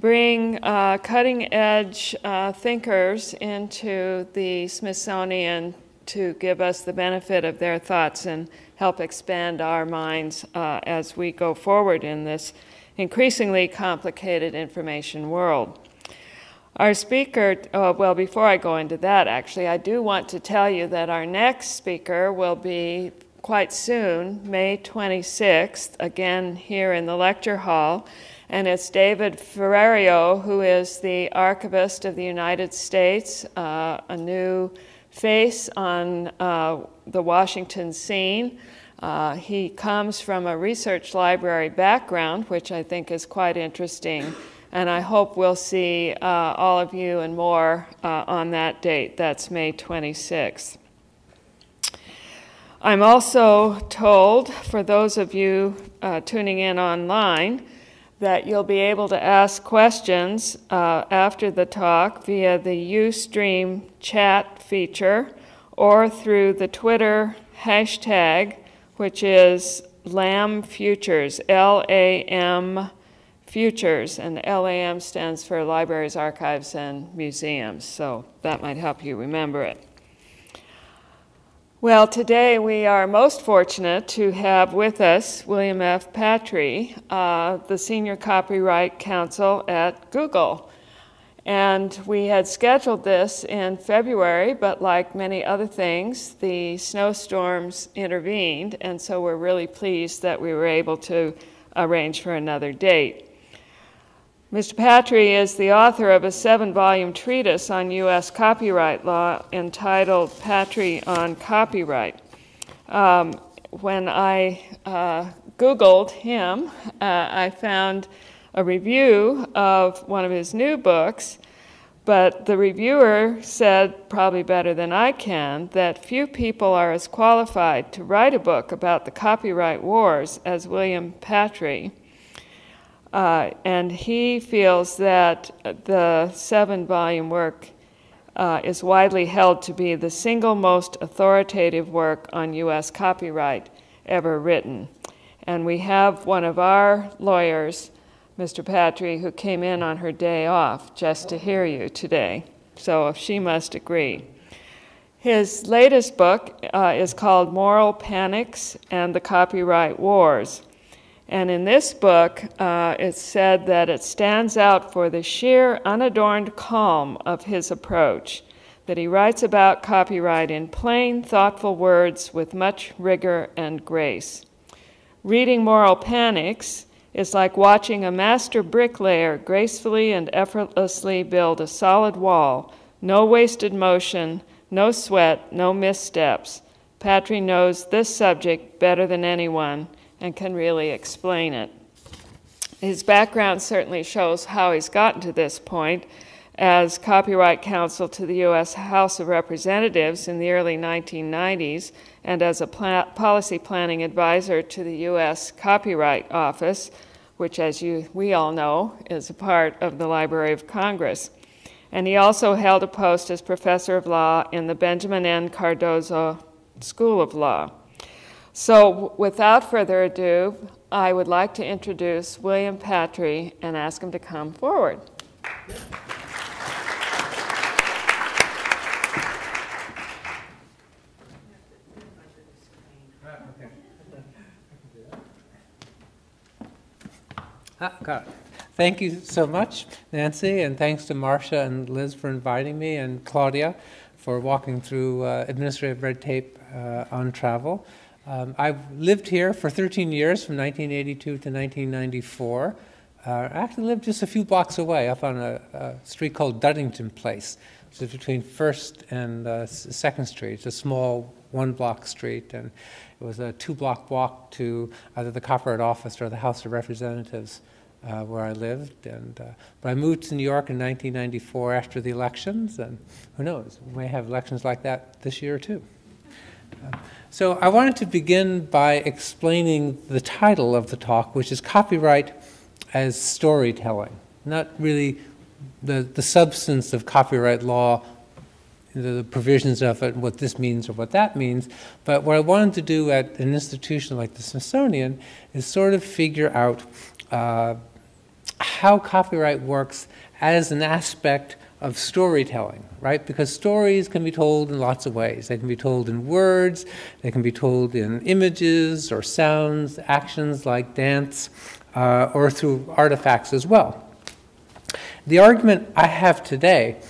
bring uh, cutting edge uh, thinkers into the Smithsonian to give us the benefit of their thoughts and help expand our minds uh, as we go forward in this increasingly complicated information world. Our speaker, uh, well, before I go into that, actually, I do want to tell you that our next speaker will be quite soon, May 26th, again here in the lecture hall. And it's David Ferriero, who is the Archivist of the United States, uh, a new face on uh, the Washington scene. Uh, he comes from a research library background, which I think is quite interesting and I hope we'll see uh, all of you and more uh, on that date. That's May 26th. I'm also told, for those of you uh, tuning in online, that you'll be able to ask questions uh, after the talk via the Ustream chat feature or through the Twitter hashtag, which is LAM Futures, L A M Futures, and LAM stands for Libraries, Archives, and Museums, so that might help you remember it. Well, today we are most fortunate to have with us William F. Patry, uh, the Senior Copyright Counsel at Google. And we had scheduled this in February, but like many other things, the snowstorms intervened, and so we're really pleased that we were able to arrange for another date. Mr. Patry is the author of a seven volume treatise on U.S. copyright law entitled Patry on Copyright. Um, when I uh, Googled him, uh, I found a review of one of his new books, but the reviewer said, probably better than I can, that few people are as qualified to write a book about the copyright wars as William Patry. Uh, and he feels that the seven volume work uh, is widely held to be the single most authoritative work on U.S. copyright ever written. And we have one of our lawyers, Mr. Patry, who came in on her day off just to hear you today. So she must agree. His latest book uh, is called Moral Panics and the Copyright Wars. And in this book, uh, it's said that it stands out for the sheer, unadorned calm of his approach, that he writes about copyright in plain, thoughtful words with much rigor and grace. Reading Moral Panics is like watching a master bricklayer gracefully and effortlessly build a solid wall, no wasted motion, no sweat, no missteps. Patry knows this subject better than anyone and can really explain it. His background certainly shows how he's gotten to this point as copyright counsel to the U.S. House of Representatives in the early 1990s and as a policy planning advisor to the U.S. Copyright Office, which, as you, we all know, is a part of the Library of Congress. And he also held a post as professor of law in the Benjamin N. Cardozo School of Law. So, without further ado, I would like to introduce William Patry and ask him to come forward. Ah, Thank you so much, Nancy, and thanks to Marcia and Liz for inviting me, and Claudia for walking through uh, administrative red tape uh, on travel. Um, I've lived here for 13 years, from 1982 to 1994. Uh, I actually lived just a few blocks away, up on a, a street called Duddington Place, which is between First and uh, Second Street. It's a small one-block street, and it was a two-block walk to either the Copyright Office or the House of Representatives. Uh, where I lived. And, uh, but I moved to New York in 1994 after the elections, and who knows, we may have elections like that this year too. Uh, so I wanted to begin by explaining the title of the talk, which is Copyright as Storytelling. Not really the, the substance of copyright law, the provisions of it, what this means or what that means, but what I wanted to do at an institution like the Smithsonian is sort of figure out uh, how copyright works as an aspect of storytelling, right? Because stories can be told in lots of ways. They can be told in words, they can be told in images or sounds, actions like dance, uh, or through artifacts as well. The argument I have today,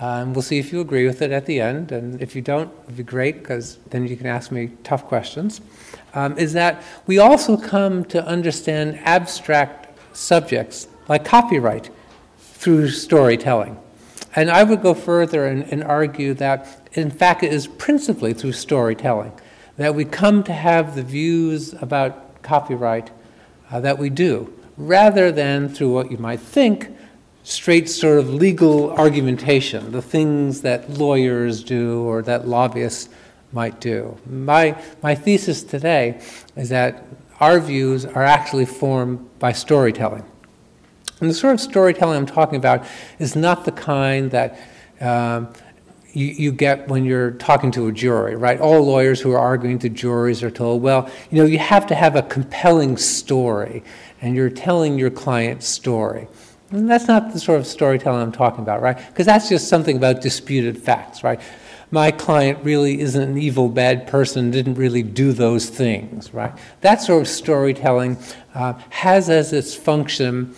um, we'll see if you agree with it at the end, and if you don't, it'd be great because then you can ask me tough questions, um, is that we also come to understand abstract subjects like copyright through storytelling. And I would go further and, and, argue that, in fact, it is principally through storytelling that we come to have the views about copyright uh, that we do, rather than through what you might think straight sort of legal argumentation, the things that lawyers do or that lobbyists might do. My, my thesis today is that our views are actually formed by storytelling. And the sort of storytelling I'm talking about is not the kind that um, you, you, get when you're talking to a jury, right? All lawyers who are arguing to juries are told, well, you know, you have to have a compelling story, and you're telling your client's story. And that's not the sort of storytelling I'm talking about, right? Because that's just something about disputed facts, right? My client really isn't an evil, bad person, didn't really do those things, right? That sort of storytelling uh, has as its function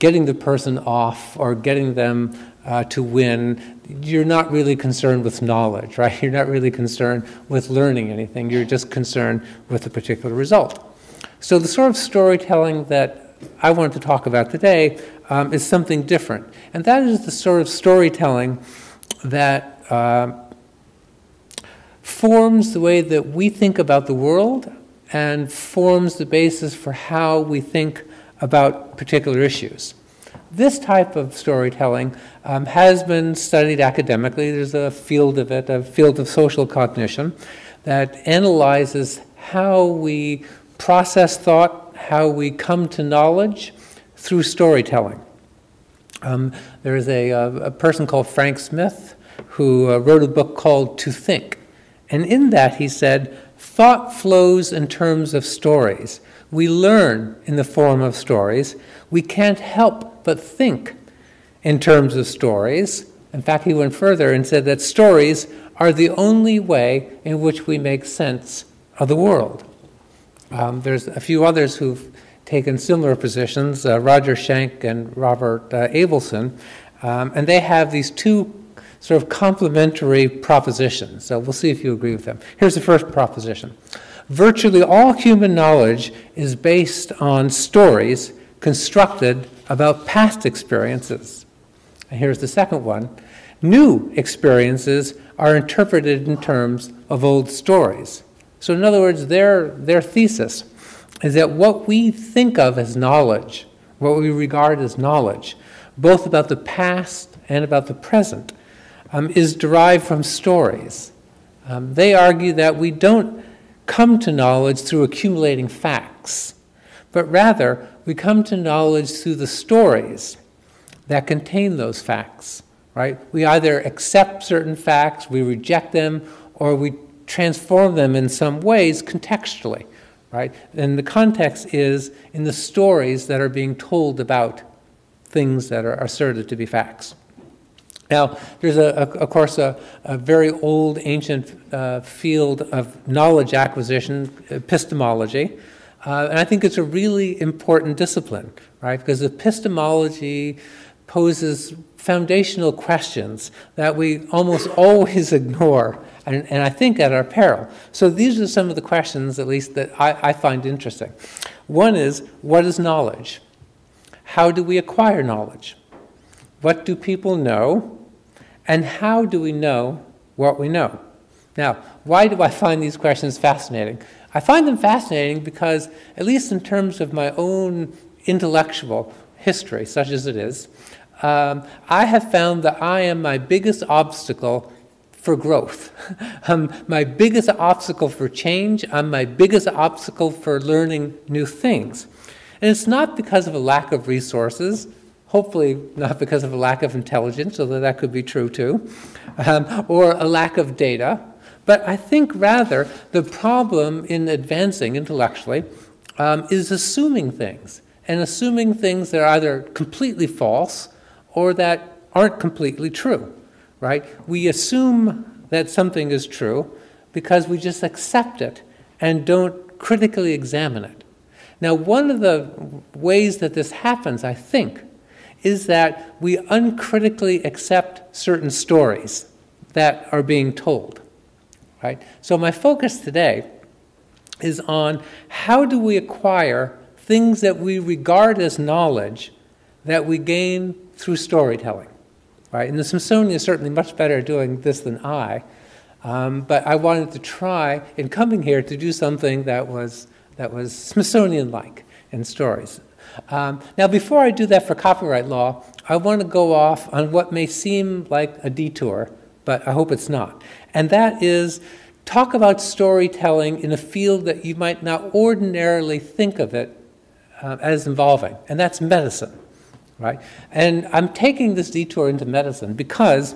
getting the person off or getting them uh, to win, you're not really concerned with knowledge, right? You're not really concerned with learning anything. You're just concerned with a particular result. So, the sort of storytelling that I wanted to talk about today um, is something different. And that is the sort of storytelling that uh, forms the way that we think about the world and forms the basis for how we think about particular issues. This type of storytelling um, has been studied academically. There's a field of it, a field of social cognition, that analyzes how we process thought, how we come to knowledge through storytelling. Um, there's a, a, a, person called Frank Smith who uh, wrote a book called To Think. And in that, he said, thought flows in terms of stories. We learn in the form of stories. We can't help but think in terms of stories. In fact, he went further and said that stories are the only way in which we make sense of the world. Um, there's a few others who've taken similar positions, uh, Roger Schank and Robert uh, Abelson, um, and they have these two sort of complementary propositions. So we'll see if you agree with them. Here's the first proposition Virtually all human knowledge is based on stories constructed about past experiences. And here's the second one new experiences are interpreted in terms of old stories. So, in other words, their, their thesis is that what we think of as knowledge, what we regard as knowledge, both about the past and about the present, um, is derived from stories. Um, they argue that we don't come to knowledge through accumulating facts, but rather we come to knowledge through the stories that contain those facts, right? We either accept certain facts, we reject them, or we transform them in some ways contextually right? And the context is in the stories that are being told about things that are asserted to be facts. Now, there's, a, a of course, a, a, very old, ancient uh, field of knowledge acquisition, epistemology, uh, and I think it's a really important discipline, right? Because epistemology poses foundational questions that we almost always ignore and, and I think at our peril. So these are some of the questions, at least, that I, I find interesting. One is what is knowledge? How do we acquire knowledge? What do people know? And how do we know what we know? Now, why do I find these questions fascinating? I find them fascinating because, at least in terms of my own intellectual history, such as it is, um, I have found that I am my biggest obstacle for growth. I'm my biggest obstacle for change. I'm my biggest obstacle for learning new things. And it's not because of a lack of resources, hopefully not because of a lack of intelligence, although that could be true too, um, or a lack of data. But I think rather the problem in advancing intellectually um, is assuming things and assuming things that are either completely false or that aren't completely true, right? We assume that something is true because we just accept it and don't critically examine it. Now, one of the ways that this happens, I think, is that we uncritically accept certain stories that are being told. Right? So my focus today is on how do we acquire things that we regard as knowledge that we gain through storytelling. Right? And the Smithsonian is certainly much better at doing this than I. Um, but I wanted to try, in coming here, to do something that was, that was Smithsonian like in stories. Um, now, before I do that for copyright law, I want to go off on what may seem like a detour, but I hope it's not. And that is talk about storytelling in a field that you might not ordinarily think of it uh, as involving, and that's medicine, right? And I'm taking this detour into medicine because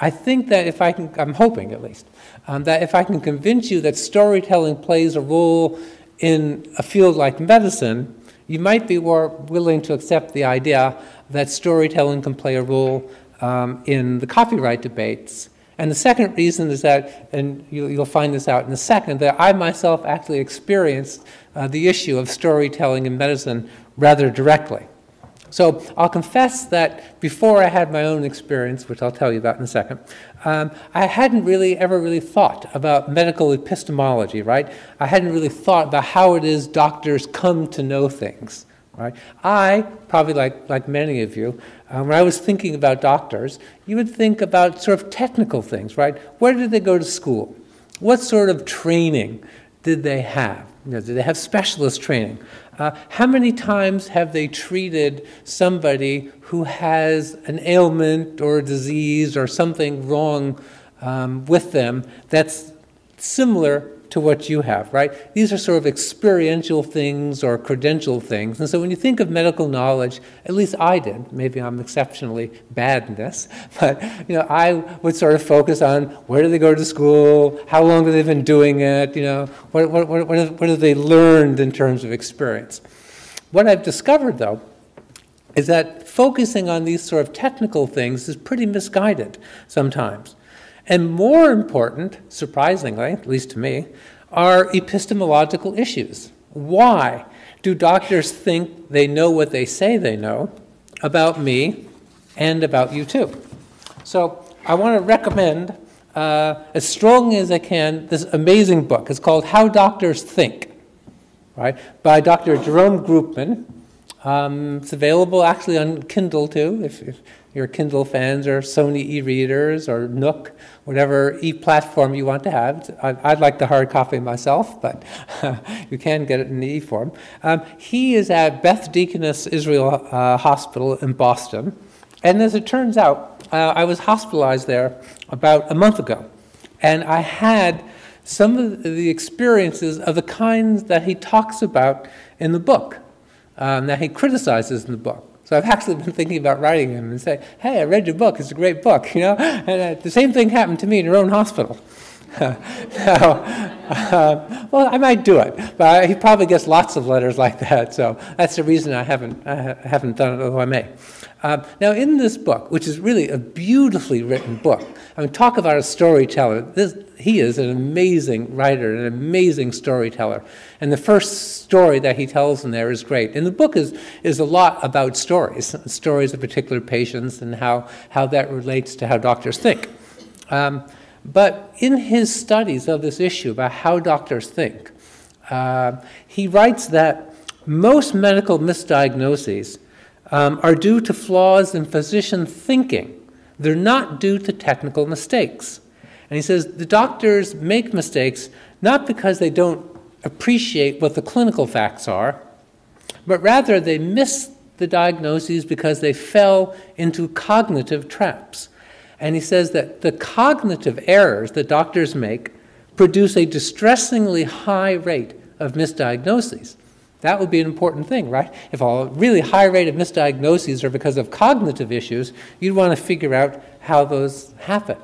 I think that if I can, I'm hoping at least, um, that if I can convince you that storytelling plays a role in a field like medicine, you might be more willing to accept the idea that storytelling can play a role um, in the copyright debates. And the second reason is that, and you'll, you'll, find this out in a second, that I myself actually experienced uh, the issue of storytelling in medicine rather directly. So I'll confess that before I had my own experience, which I'll tell you about in a second, um, I hadn't really ever really thought about medical epistemology, right? I hadn't really thought about how it is doctors come to know things, right? I, probably like, like many of you, um, when I was thinking about doctors, you would think about sort of technical things, right? Where did they go to school? What sort of training did they have? You know, did they have specialist training? Uh, how many times have they treated somebody who has an ailment or a disease or something wrong um, with them that's similar to what you have, right? These are sort of experiential things or credential things. And so when you think of medical knowledge, at least I did, maybe I'm exceptionally bad in this, but you know, I would sort of focus on where do they go to school, how long have they been doing it, you know, what, what, what, what, have, what have they learned in terms of experience. What I've discovered though is that focusing on these sort of technical things is pretty misguided sometimes. And more important, surprisingly, at least to me, are epistemological issues. Why do doctors think they know what they say they know about me and about you too? So I want to recommend, uh, as strongly as I can, this amazing book. It's called How Doctors Think, right, by Dr. Jerome Groopman. Um, it's available actually on Kindle too, if, if your Kindle fans or Sony e-readers or Nook, whatever e-platform you want to have. I'd like the hard copy myself, but you can get it in the e-form. Um, he is at Beth Deaconess Israel uh, Hospital in Boston, and as it turns out, uh, I was hospitalized there about a month ago, and I had some of the experiences of the kinds that he talks about in the book, um, that he criticizes in the book. So I've actually been thinking about writing him and say, hey, I read your book. It's a great book, you know? And uh, the same thing happened to me in your own hospital. now, uh, well, I might do it, but he probably gets lots of letters like that. So that's the reason I haven't, I haven't done it, although I may. Uh, now, in this book, which is really a beautifully written book, I mean, talk about a storyteller. This, he is an amazing writer, an amazing storyteller. And the first story that he tells in there is great. And the book is, is a lot about stories, stories of particular patients and how, how that relates to how doctors think. Um, but in his studies of this issue about how doctors think, uh, he writes that most medical misdiagnoses um, are due to flaws in physician thinking. They're not due to technical mistakes. And he says the doctors make mistakes not because they don't appreciate what the clinical facts are, but rather they miss the diagnoses because they fell into cognitive traps. And he says that the cognitive errors that doctors make produce a distressingly high rate of misdiagnoses. That would be an important thing, right? If a really high rate of misdiagnoses are because of cognitive issues, you'd want to figure out how those happen.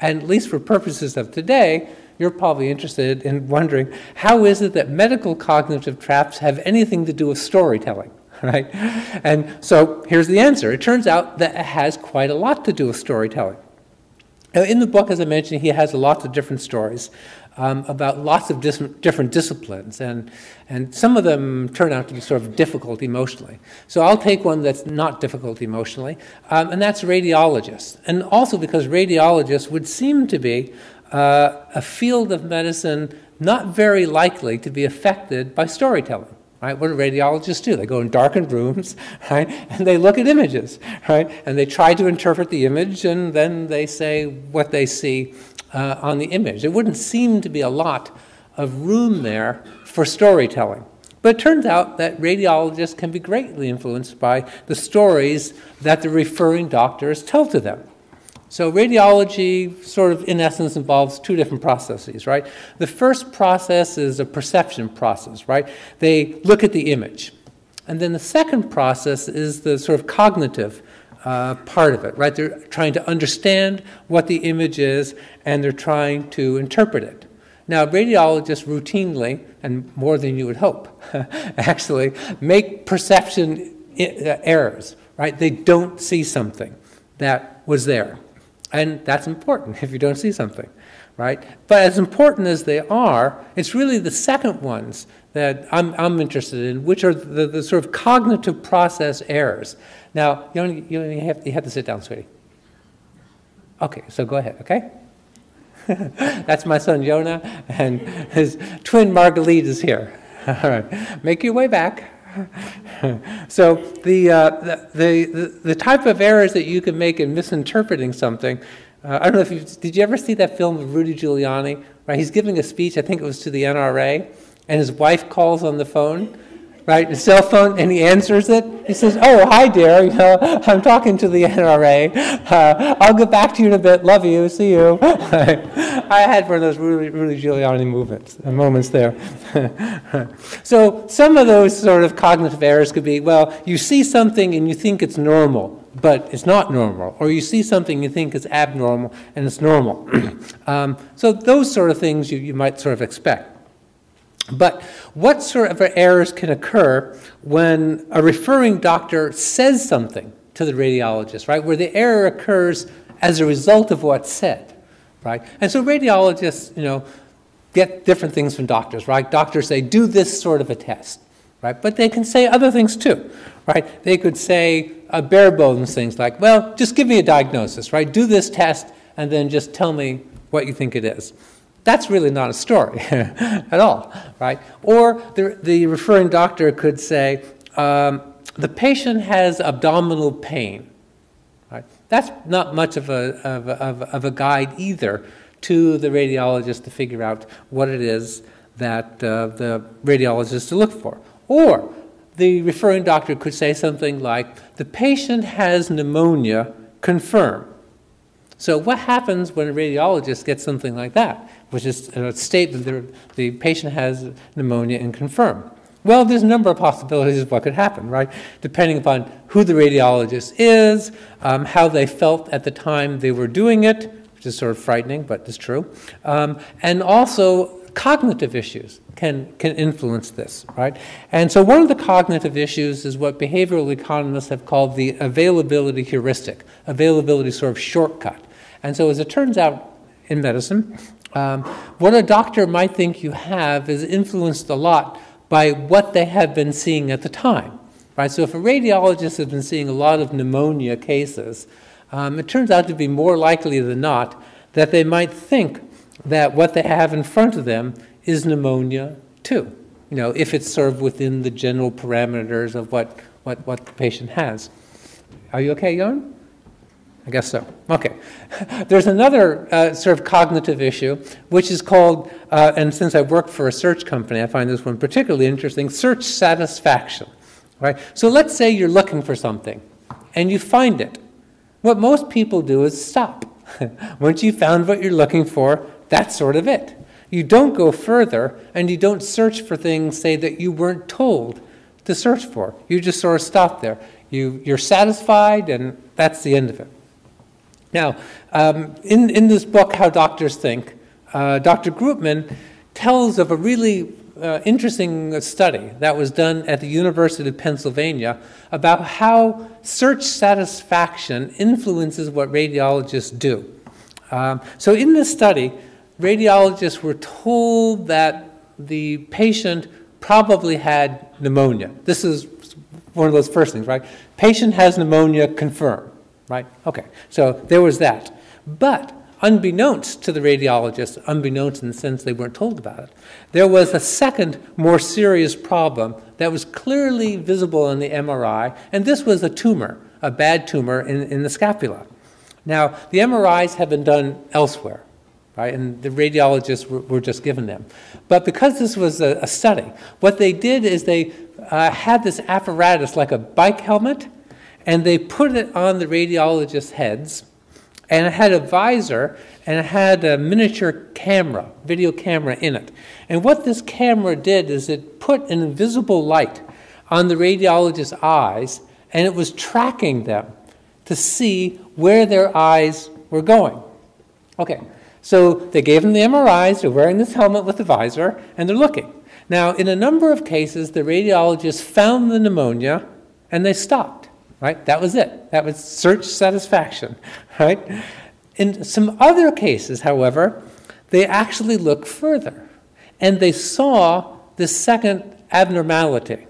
And at least for purposes of today, you're probably interested in wondering how is it that medical cognitive traps have anything to do with storytelling? right? And so here's the answer. It turns out that it has quite a lot to do with storytelling. Now, in the book, as I mentioned, he has lots of different stories um, about lots of dis- different disciplines, and, and some of them turn out to be sort of difficult emotionally. So I'll take one that's not difficult emotionally, um, and that's radiologists. And also because radiologists would seem to be uh, a field of medicine not very likely to be affected by storytelling. Right? What do radiologists do? They go in darkened rooms, right, and they look at images, right, and they try to interpret the image, and then they say what they see uh, on the image. There wouldn't seem to be a lot of room there for storytelling. But it turns out that radiologists can be greatly influenced by the stories that the referring doctors tell to them. So, radiology, sort of in essence, involves two different processes, right? The first process is a perception process, right? They look at the image. And then the second process is the sort of cognitive uh, part of it, right? They're trying to understand what the image is and they're trying to interpret it. Now, radiologists routinely, and more than you would hope, actually, make perception uh, errors, right? They don't see something that was there. And that's important if you don't see something, right? But as important as they are, it's really the second ones that I'm, I'm interested in, which are the, the sort of cognitive process errors. Now, you, only, you, only have, you have to sit down, sweetie. Okay, so go ahead, okay? That's my son Jonah, and his twin Marguerite is here. All right, make your way back. so the, uh, the, the, the, type of errors that you can make in misinterpreting something, uh, I don't know if you did you ever see that film of Rudy Giuliani? Right, he's giving a speech. I think it was to the NRA, and his wife calls on the phone, right, the cell phone, and he answers it. He says, "Oh, hi, dear. You know, I'm talking to the NRA. Uh, I'll get back to you in a bit. Love you. See you." I had one of those really, really Giuliani movements, uh, moments there. so some of those sort of cognitive errors could be, well, you see something and you think it's normal, but it's not normal, or you see something you think is abnormal and it's normal. um, so those sort of things you, you might sort of expect. But what sort of errors can occur when a referring doctor says something to the radiologist, right? Where the error occurs as a result of what's said, right? And so radiologists, you know, get different things from doctors, right? Doctors say, do this sort of a test, right? But they can say other things too, right? They could say uh, bare bones things like, well, just give me a diagnosis, right? Do this test and then just tell me what you think it is. That's really not a story at all, right? Or the, the referring doctor could say, um, the patient has abdominal pain. Right? That's not much of a, of, of a guide either to the radiologist to figure out what it is that uh, the radiologist is to look for. Or the referring doctor could say something like, the patient has pneumonia, confirm. So, what happens when a radiologist gets something like that, which is a statement that the patient has pneumonia and confirm? Well, there's a number of possibilities of what could happen, right? Depending upon who the radiologist is, um, how they felt at the time they were doing it, which is sort of frightening, but it's true, um, and also cognitive issues can, can influence this, right? And so one of the cognitive issues is what behavioral economists have called the availability heuristic, availability sort of shortcut. And so, as it turns out in medicine, um, what a doctor might think you have is influenced a lot by what they have been seeing at the time. Right? So, if a radiologist has been seeing a lot of pneumonia cases, um, it turns out to be more likely than not that they might think that what they have in front of them is pneumonia too. You know, if it's sort of within the general parameters of what, what, what the patient has. Are you okay, Jon? I guess so. Okay. There's another uh, sort of cognitive issue, which is called, uh, and since I worked for a search company, I find this one particularly interesting search satisfaction. Right? So let's say you're looking for something and you find it. What most people do is stop. Once you found what you're looking for, that's sort of it. You don't go further and you don't search for things, say, that you weren't told to search for. You just sort of stop there. You, you're satisfied, and that's the end of it. Now, um, in, in this book, How Doctors Think, uh, Dr. Groopman tells of a really uh, interesting study that was done at the University of Pennsylvania about how search satisfaction influences what radiologists do. Um, so, in this study, radiologists were told that the patient probably had pneumonia. This is one of those first things, right? Patient has pneumonia, confirmed, right? Okay, so there was that. But unbeknownst to the radiologists, unbeknownst in the sense they weren't told about it, there was a second, more serious problem that was clearly visible in the MRI, and this was a tumor, a bad tumor in, in the scapula. Now, the MRIs have been done elsewhere, right? And the radiologists were, were just given them. But because this was a, a study, what they did is they uh, had this apparatus like a bike helmet, and they put it on the radiologists' heads, and it had a visor, and it had a miniature camera, video camera in it. And what this camera did is it put an invisible light on the radiologist's eyes, and it was tracking them to see where their eyes were going. Okay, so they gave them the MRIs, they're wearing this helmet with the visor, and they're looking. Now, in a number of cases, the radiologists found the pneumonia and they stopped, right? That was it. That was search satisfaction, right? In some other cases, however, they actually looked further and they saw this second abnormality.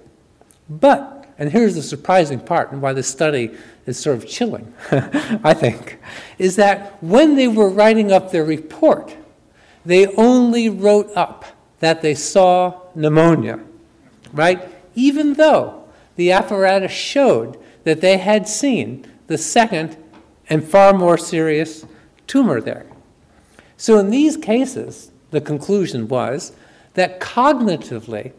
But, and here's the surprising part and why this study is sort of chilling, I think, is that when they were writing up their report, they only wrote up that they saw pneumonia, right? Even though the apparatus showed that they had seen the second and far more serious tumor there. So in these cases, the conclusion was that cognitively,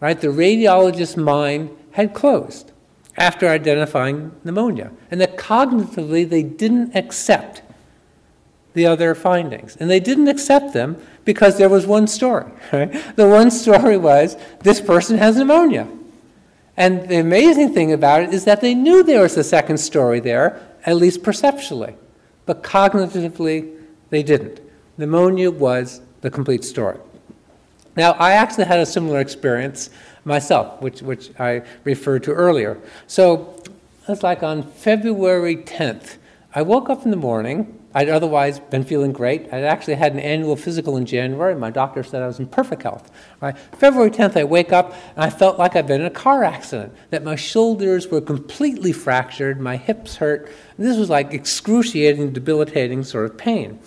right, the radiologist's mind had closed after identifying pneumonia, and that cognitively they didn't accept the other findings. And they didn't accept them because there was one story. Right? The one story was this person has pneumonia. And the amazing thing about it is that they knew there was a second story there, at least perceptually. But cognitively, they didn't. Pneumonia was the complete story. Now, I actually had a similar experience myself, which, which I referred to earlier. So it's like on February 10th, I woke up in the morning. I'd otherwise been feeling great. I'd actually had an annual physical in January. My doctor said I was in perfect health. Right? February 10th, I wake up and I felt like I'd been in a car accident, that my shoulders were completely fractured, my hips hurt. This was like excruciating, debilitating sort of pain.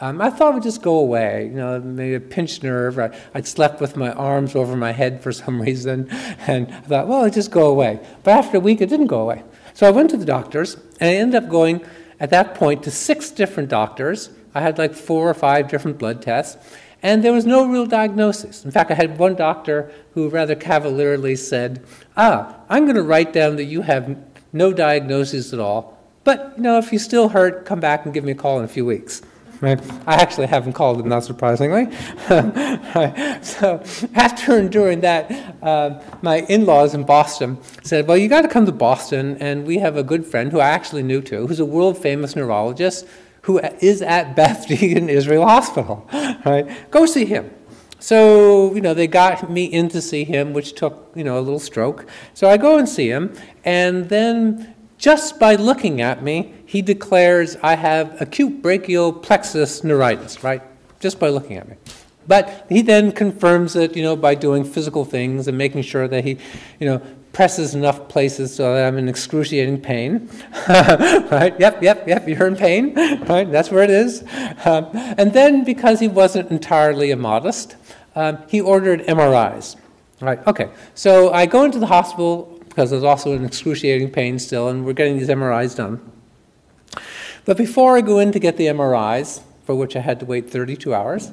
Um, I thought it would just go away, you know, maybe a pinched nerve. I, would slept with my arms over my head for some reason, and I thought, well, it just go away. But after a week, it didn't go away. So I went to the doctors, and I ended up going at that point to six different doctors. I had like four or five different blood tests, and there was no real diagnosis. In fact, I had one doctor who rather cavalierly said, Ah, I'm going to write down that you have no diagnosis at all, but you know, if you still hurt, come back and give me a call in a few weeks. Right? I actually haven't called him, not surprisingly. right. So after enduring that, uh, my in-laws in Boston said, "Well, you got to come to Boston, and we have a good friend who I actually knew too, who's a world-famous neurologist who is at Beth Deagon Israel Hospital. Right? Go see him." So, you know, they got me in to see him, which took, you know, a little stroke. So I go and see him, and then just by looking at me, he declares I have acute brachial plexus neuritis, right? Just by looking at me. But he then confirms it, you know, by doing physical things and making sure that he, you know, presses enough places so that I'm in excruciating pain. right? Yep, yep, yep, you're in pain. Right? That's where it is. Um, and then, because he wasn't entirely immodest, um, he ordered MRIs. Right, okay. So I go into the hospital because there's also an excruciating pain still, and we're getting these MRIs done. But before I go in to get the MRIs, for which I had to wait 32 hours,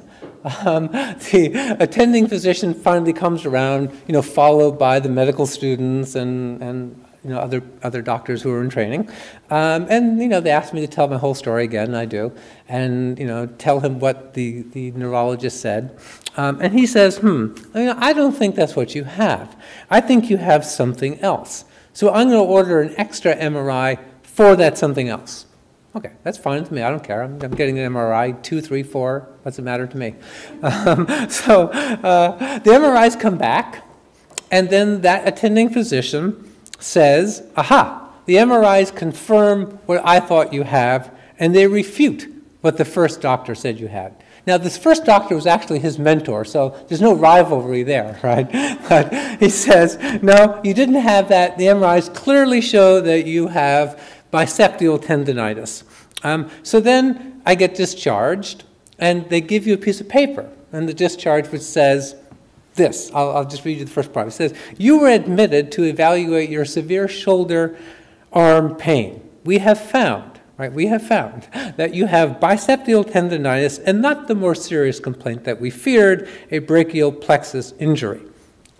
um, the attending physician finally comes around, you know, followed by the medical students and, and you know, other, other doctors who are in training. Um, and, you know, they asked me to tell my whole story again, and I do, and, you know, tell him what the, the neurologist said. Um, and he says, hmm, I don't think that's what you have. I think you have something else. So I'm going to order an extra MRI for that something else. Okay, that's fine with me. I don't care. I'm, I'm getting an MRI, two, three, four. What's it matter to me? Um, so uh, the MRIs come back, and then that attending physician says, aha, the MRIs confirm what I thought you have, and they refute what the first doctor said you had. Now, this first doctor was actually his mentor, so there's no rivalry there, right? But he says, no, you didn't have that. The MRIs clearly show that you have bicipital tendonitis. Um, so then I get discharged, and they give you a piece of paper, and the discharge which says this. I'll, I'll just read you the first part. It says, You were admitted to evaluate your severe shoulder arm pain. We have found right? We have found that you have bicipital tendonitis and not the more serious complaint that we feared, a brachial plexus injury,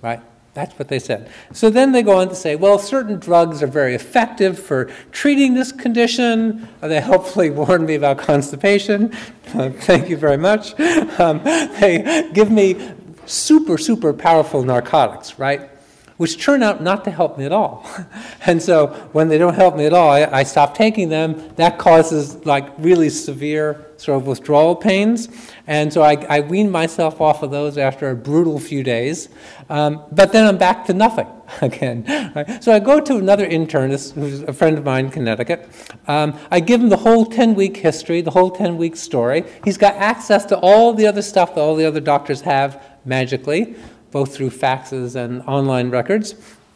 right? That's what they said. So then they go on to say, well, certain drugs are very effective for treating this condition. They hopefully warn me about constipation. Uh, thank you very much. Um, they give me super, super powerful narcotics, right? Which turn out not to help me at all. and so when they don't help me at all, I, I, stop taking them. That causes like really severe sort of withdrawal pains. And so I, I wean myself off of those after a brutal few days. Um, but then I'm back to nothing again. Right? So I go to another internist who's a friend of mine in Connecticut. Um, I give him the whole 10 week history, the whole 10 week story. He's got access to all the other stuff that all the other doctors have magically both through faxes and online records.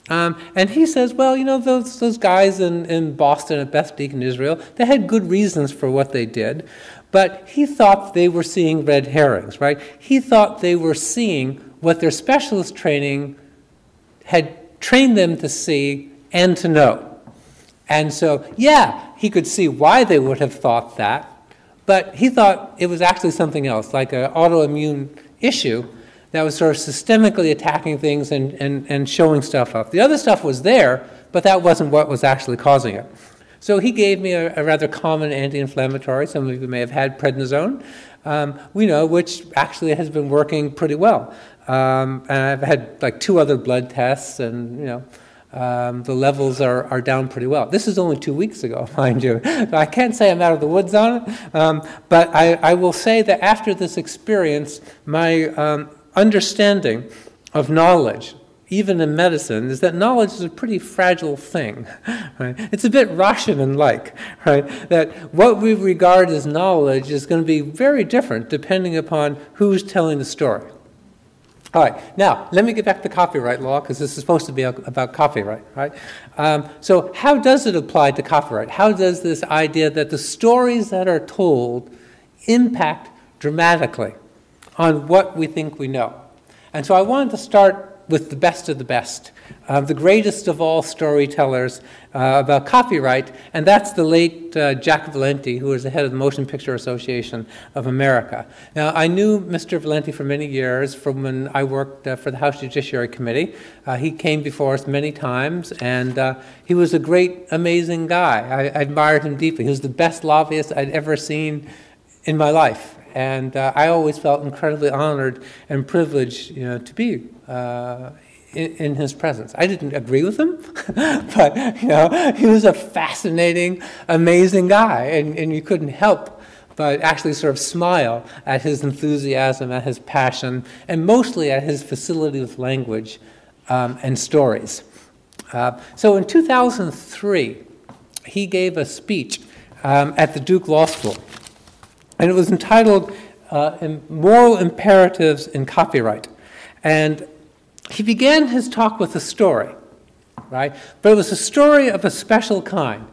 Um, and he says, well, you know, those, those guys in, in Boston at Beth Deacon Israel, they had good reasons for what they did, but he thought they were seeing red herrings, right? He thought they were seeing what their specialist training had trained them to see and to know. And so, yeah, he could see why they would have thought that, but he thought it was actually something else, like an autoimmune issue that was sort of systemically attacking things and, and, and showing stuff up. The other stuff was there, but that wasn't what was actually causing it. So he gave me a, a rather common anti-inflammatory. Some of you may have had prednisone. Um, we know which actually has been working pretty well. Um, and I've had like two other blood tests, and you know, um, the levels are, are down pretty well. This is only two weeks ago, mind you. So I can't say I'm out of the woods on it, um, but I, I, will say that after this experience, my um, understanding of knowledge, even in medicine, is that knowledge is a pretty fragile thing. Right? It's a bit Rashomon like, right? That what we regard as knowledge is going to be very different depending upon who's telling the story. All right, now let me get back to copyright law because this is supposed to be about copyright, right? Um, so, how does it apply to copyright? How does this idea that the stories that are told impact dramatically on what we think we know. And so I wanted to start with the best of the best, uh, the greatest of all storytellers uh, about copyright, and that's the late uh, Jack Valenti, who was the head of the Motion Picture Association of America. Now, I knew Mr. Valenti for many years from when I worked uh, for the House Judiciary Committee. Uh, he came before us many times, and uh, he was a great, amazing guy. I, I admired him deeply. He was the best lobbyist I'd ever seen in my life. And uh, I always felt incredibly honored and privileged you know, to be uh, in, in, his presence. I didn't agree with him, but you know, he was a fascinating, amazing guy, and, and you couldn't help but actually sort of smile at his enthusiasm, at his passion, and mostly at his facility with language um, and stories. Uh, so in 2003, he gave a speech um, at the Duke Law School and it was entitled uh, Moral Imperatives in Copyright. And he began his talk with a story, right? But it was a story of a special kind,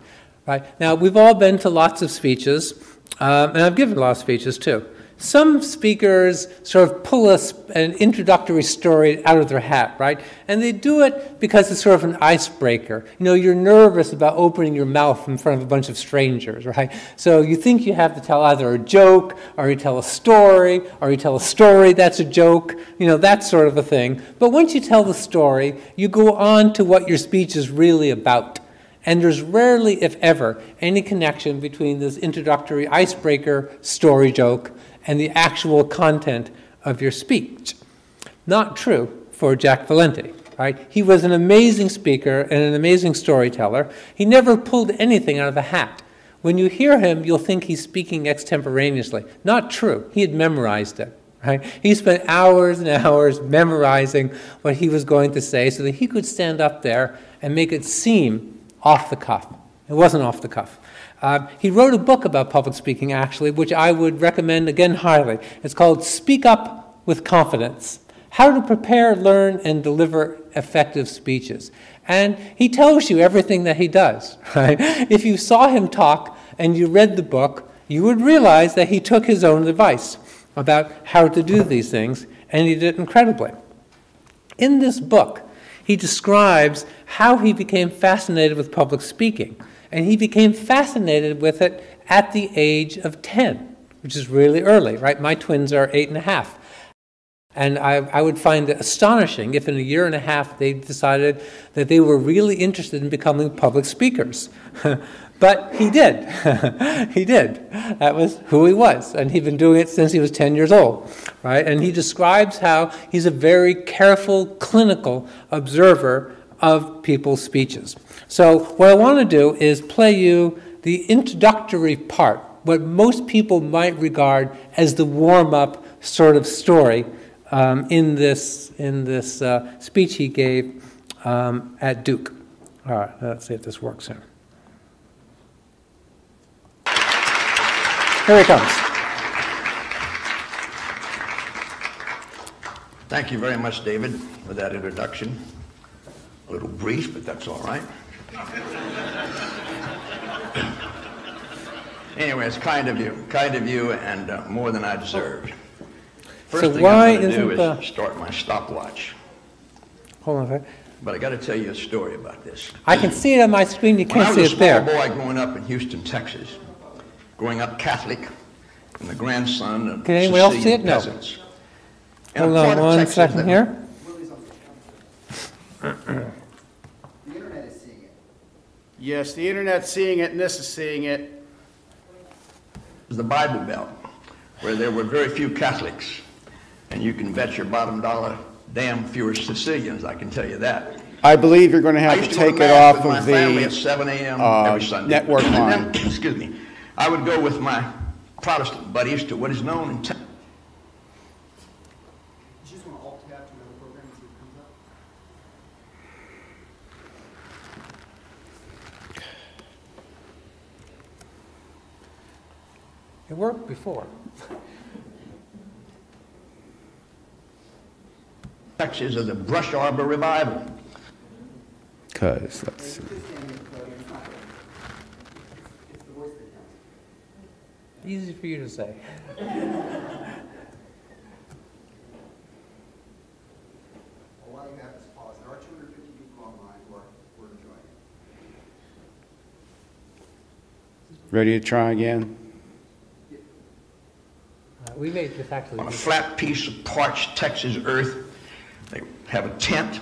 right? Now, we've all been to lots of speeches, um, and I've given lots of speeches too. Some speakers sort of pull a, an introductory story out of their hat, right? And they do it because it's sort of an icebreaker. You know, you're nervous about opening your mouth in front of a bunch of strangers, right? So you think you have to tell either a joke, or you tell a story, or you tell a story that's a joke, you know, that sort of a thing. But once you tell the story, you go on to what your speech is really about. And there's rarely, if ever, any connection between this introductory icebreaker story joke and the actual content of your speech. Not true for Jack Valenti. Right? He was an amazing speaker and an amazing storyteller. He never pulled anything out of a hat. when you hear him, you'll think he's speaking extemporaneously. Not true. He had memorized it. Right? He spent hours and hours memorizing what he was going to say so that he could stand up there and make it seem off the cuff. It wasn't off the cuff. Uh, he wrote a book about public speaking, actually, which I would recommend again highly. It's called Speak Up with Confidence How to Prepare, Learn, and Deliver Effective Speeches. And he tells you everything that he does. Right? If you saw him talk and you read the book, you would realize that he took his own advice about how to do these things, and he did it incredibly. In this book, he describes how he became fascinated with public speaking. And he became fascinated with it at the age of 10, which is really early, right? My twins are eight and a half. And I, I, would find it astonishing if in a year and a half they decided that they were really interested in becoming public speakers. but he did. he did. That was who he was. And he'd been doing it since he was 10 years old, right? And he describes how he's a very careful, clinical observer of people's speeches. So, what I want to do is play you the introductory part, what most people might regard as the warm up sort of story um, in this, in this uh, speech he gave um, at Duke. All right, let's see if this works here. Here he comes. Thank you very much, David, for that introduction. A little brief, but that's all right. anyway, it's kind of you, kind of you, and uh, more than I deserved. First so thing why I'm going to do is the... start my stopwatch. Hold on a second. But I got to tell you a story about this. I can see it on my screen. You can't see it there. I was a small boy growing up in Houston, Texas, growing up Catholic, and the grandson of Can anyone else see it? No. Hold on one second here. Yes, the internet's seeing it, and this is seeing it. The Bible Belt, where there were very few Catholics, and you can bet your bottom dollar damn fewer Sicilians, I can tell you that. I believe you're going to have to to take it off of family at the, 7 a.m. uh, every Sunday. network line. then, excuse me. I would go with my Protestant buddies to what is known in Texas. You just want to alt tab to another program and see if it comes up? It worked before. Texas of the Brush Arbor Revival. because, let's see. It's standing in Claudia, it's not there. It's the voice that counts. Easy for you to say. Ready to try have this pause, there are 250 people online who are, who are enjoying it. Ready to try again? Uh, we made this actually. On a flat piece of parched Texas earth, they have a tent,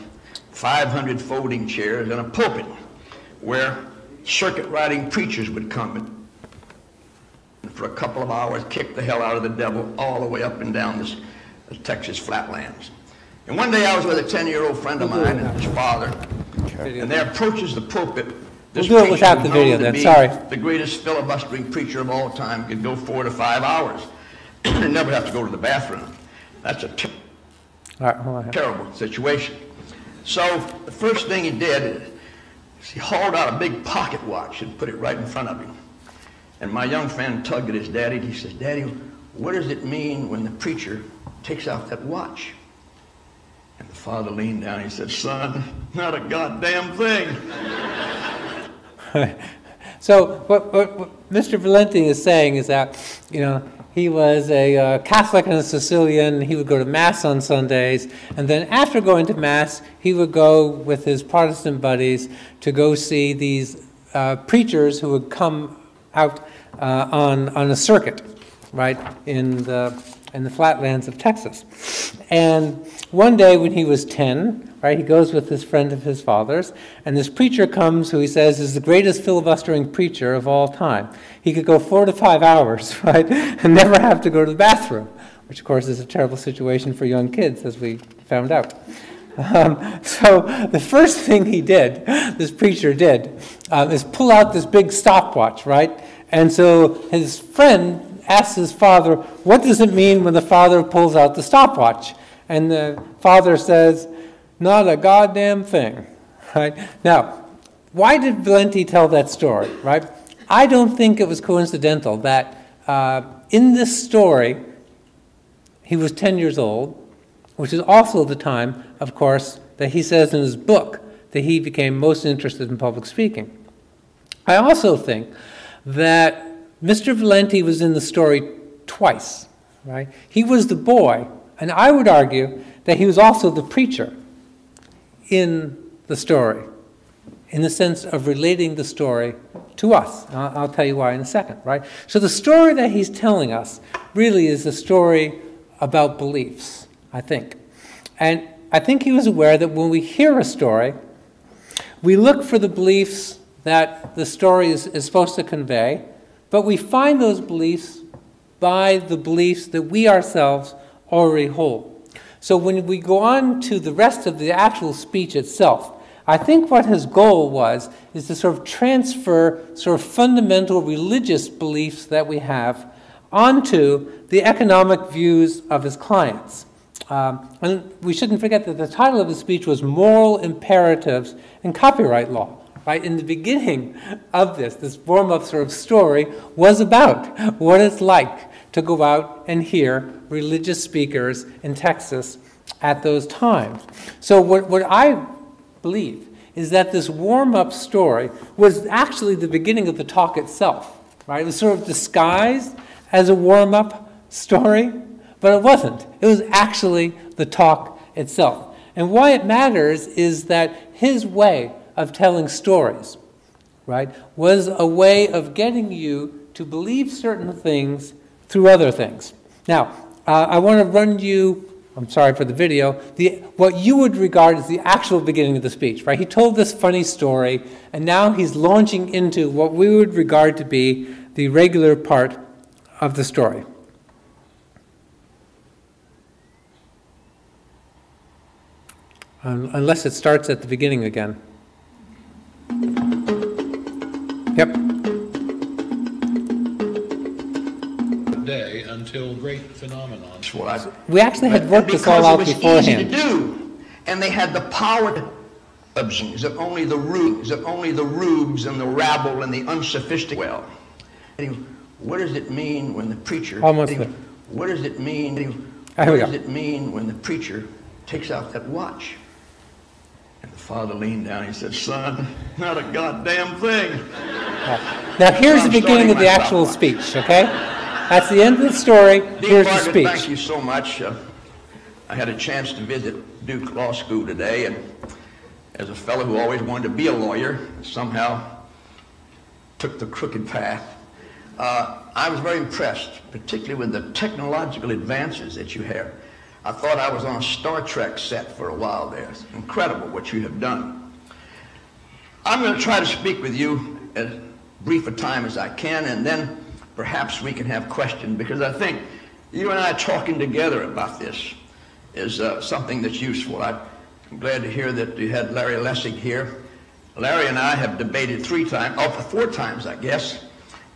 500 folding chairs, and a pulpit where circuit riding preachers would come and for a couple of hours kick the hell out of the devil all the way up and down this, the Texas flatlands. And one day I was with a 10-year-old friend of mine and his father, and there approaches the pulpit. This We'll do it without the video then, sorry. The greatest filibustering preacher of all time could go four to five hours and never have to go to the bathroom. That's a ter- right, terrible situation. So the first thing he did is he hauled out a big pocket watch and put it right in front of him. And my young friend tugged at his daddy. and He says, Daddy, what does it mean when the preacher takes out that watch? And the father leaned down and he said, Son, not a goddamn thing. So what, what, what Mr. Valenti is saying is that, you know, he was a uh, Catholic and a Sicilian. He would go to Mass on Sundays. And then after going to Mass, he would go with his Protestant buddies to go see these uh, preachers who would come out uh, on, on a circuit, right, in the, in the flatlands of Texas. And one day when he was 10, right, he goes with this friend of his father's, and this preacher comes who he says is the greatest filibustering preacher of all time. He could go four to five hours, right, and never have to go to the bathroom, which of course is a terrible situation for young kids, as we found out. Um, so the first thing he did, this preacher did, uh, is pull out this big stopwatch, right? And so his friend asks his father, What does it mean when the father pulls out the stopwatch? And the father says, Not a goddamn thing. Right? Now, why did Valenti tell that story? Right? I don't think it was coincidental that uh, in this story, he was 10 years old, which is also the time, of course, that he says in his book that he became most interested in public speaking. I also think that Mr. Valenti was in the story twice, right? He was the boy, and I would argue that he was also the preacher in the story, in the sense of relating the story to us. I'll, I'll tell you why in a second, right? So the story that he's telling us really is a story about beliefs, I think. And I think he was aware that when we hear a story, we look for the beliefs that the story is, is supposed to convey, but we find those beliefs by the beliefs that we ourselves already hold. So when we go on to the rest of the actual speech itself, I think what his goal was is to sort of transfer sort of fundamental religious beliefs that we have onto the economic views of his clients. Um, and we shouldn't forget that the title of the speech was Moral Imperatives and Copyright Law. Right in the beginning of this, this warm up sort of story was about what it's like to go out and hear religious speakers in Texas at those times. So, what, what I believe is that this warm up story was actually the beginning of the talk itself. Right? It was sort of disguised as a warm up story, but it wasn't. It was actually the talk itself. And why it matters is that his way of telling stories, right, was a way of getting you to believe certain things through other things. Now, uh, I want to run you, I'm sorry for the video, the, what you would regard as the actual beginning of the speech, right? He told this funny story, and now he's launching into what we would regard to be the regular part of the story. Unless it starts at the beginning again. Yep. Great phenomenon. That's what I- We actually had But worked this all out because it easy to beforehand. do, and they had the power to options that only the rubes, that only the rubes and the rabble and the unsophisticated. Well, what does it mean when the preacher? Almost and there. What does it mean? and he- Here we What does it mean when the preacher takes out that watch? And the father leaned down. and He said, "Son, not a goddamn thing." Now, here's the I'm beginning of the actual myself. speech, okay? That's the end of the story. Dean Here's the speech. thank you so much. Uh, I had a chance to visit Duke Law School today, and as a fellow who always wanted to be a lawyer, somehow took the crooked path. Uh, I was very impressed, particularly with the technological advances that you have. I thought I was on a Star Trek set for a while there. It's incredible what you have done. I'm going to try to speak with you as brief a time as I can, and then perhaps we can have questions, because I think you and I talking together about this is uh, something that's useful. I'm glad to hear that you had Larry Lessig here. Larry and I have debated three times, oh, four times, I guess,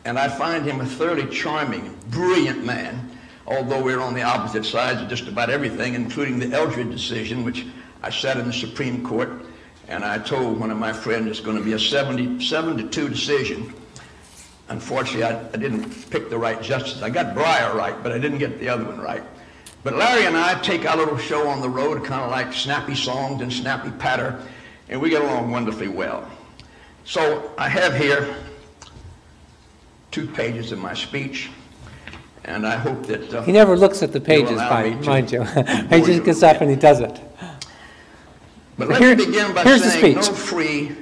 and I find him a thoroughly charming, brilliant man, although we're on the opposite sides of just about everything, including the Eldred decision, which I sat in the Supreme Court, and I told one of my friends it's going to be a 77 to 2 decision. Unfortunately, I, I didn't pick the right justice. I got Breyer right, but I didn't get the other one right. But Larry and I take our little show on the road, kind of like snappy songs and snappy patter, and we get along wonderfully well. So I have here two pages of my speech, and I hope that uh, He never looks at the pages, mind mind you. He just gets up and he does it. But let Here- me begin by saying no free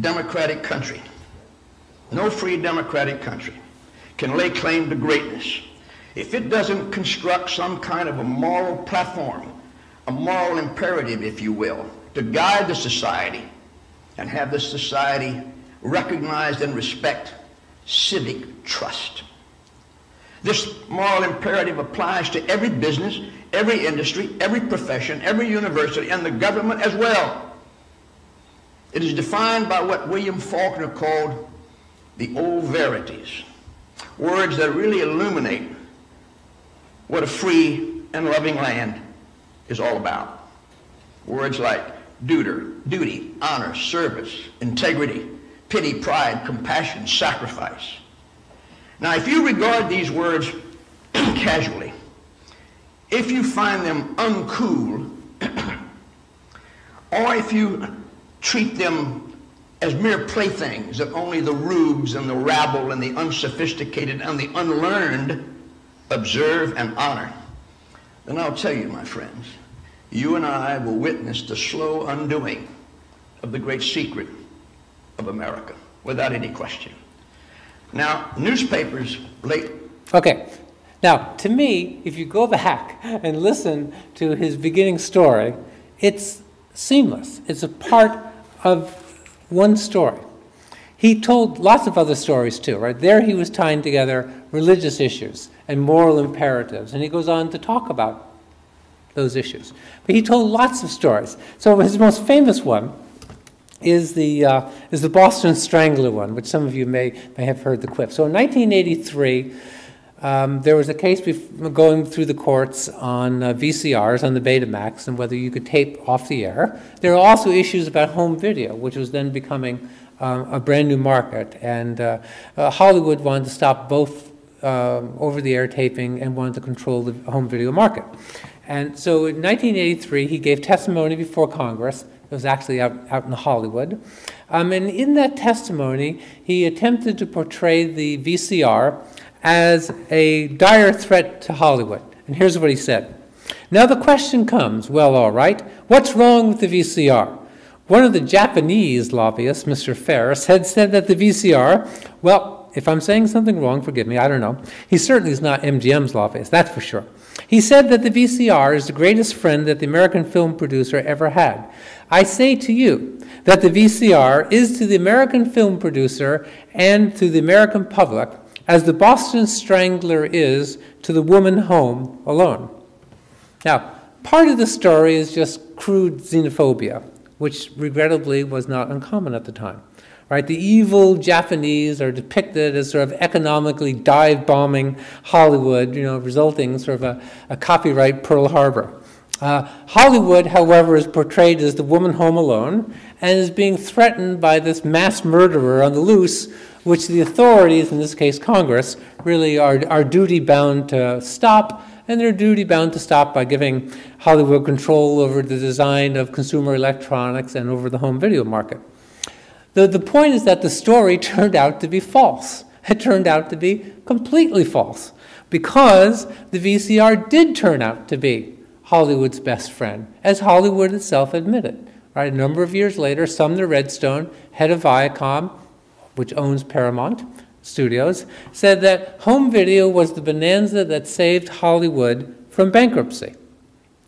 democratic country, no free democratic country can lay claim to greatness if it doesn't construct some kind of a moral platform, a moral imperative, if you will, to guide the society and have the society recognize and respect civic trust. This moral imperative applies to every business, every industry, every profession, every university, and the government as well. It is defined by what William Faulkner called the old verities. Words that really illuminate what a free and loving land is all about. Words like duty, duty, honor, service, integrity, pity, pride, compassion, sacrifice. Now, if you regard these words casually, if you find them uncool, or if you treat them as mere playthings that only the rubes and the rabble and the unsophisticated and the unlearned observe and honor, then I'll tell you, my friends, you and I will witness the slow undoing of the great secret of America, without any question. Now, newspapers late. Okay. Now, to me, if you go back and listen to his beginning story, it's seamless. It's a part of one story. He told lots of other stories too, right? There he was tying together religious issues and moral imperatives, and he goes on to talk about those issues. But he told lots of stories. So his most famous one is the, uh, is the Boston Strangler one, which some of you may, may have heard the quip. So in 1983, um, there was a case bef- going through the courts on uh, VCRs, on the Betamax, and whether you could tape off the air. There are also issues about home video, which was then becoming um, a brand new market. And uh, uh, Hollywood wanted to stop both um, over the air taping and wanted to control the home video market. And so in 1983, he gave testimony before Congress. It was actually out, out in Hollywood. Um, and in that testimony, he attempted to portray the VCR as a dire threat to Hollywood. And here's what he said. Now the question comes well, all right, what's wrong with the VCR? One of the Japanese lobbyists, Mr. Ferris, had said that the VCR, well, if I'm saying something wrong, forgive me, I don't know. He certainly is not MGM's lobbyist, that's for sure. He said that the VCR is the greatest friend that the American film producer ever had. I say to you that the VCR is to the American film producer and to the American public as the Boston Strangler is to the woman home alone. Now, part of the story is just crude xenophobia, which regrettably was not uncommon at the time. Right? The evil Japanese are depicted as sort of economically dive bombing Hollywood, you know, resulting sort of a, a copyright Pearl Harbor. Uh, Hollywood, however, is portrayed as the woman home alone and is being threatened by this mass murderer on the loose which the authorities, in this case Congress, really are, are duty bound to stop, and they're duty bound to stop by giving Hollywood control over the design of consumer electronics and over the home video market. The, the point is that the story turned out to be false. It turned out to be completely false because the VCR did turn out to be Hollywood's best friend, as Hollywood itself admitted. Right, a number of years later, Sumner Redstone, head of Viacom, which owns Paramount Studios, said that home video was the bonanza that saved Hollywood from bankruptcy.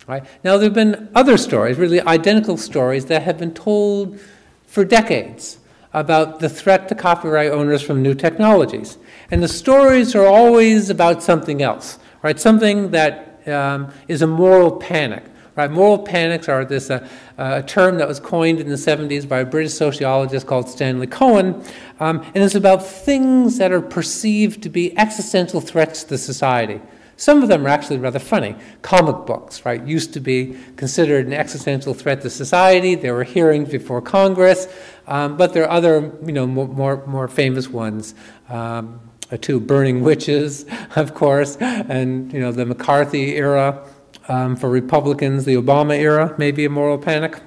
Right? Now, there have been other stories, really identical stories, that have been told for decades about the threat to copyright owners from new technologies. And the stories are always about something else, right? Something that um, is a moral panic Right? Moral panics are this uh, uh, term that was coined in the 70s by a British sociologist called Stanley Cohen, um, and it's about things that are perceived to be existential threats to society. Some of them are actually rather funny. Comic books, right, used to be considered an existential threat to society. There were hearings before Congress, um, but there are other, you know, more more, more famous ones. Um, two burning witches, of course, and you know the McCarthy era um, for Republicans, the Obama era, maybe a moral panic.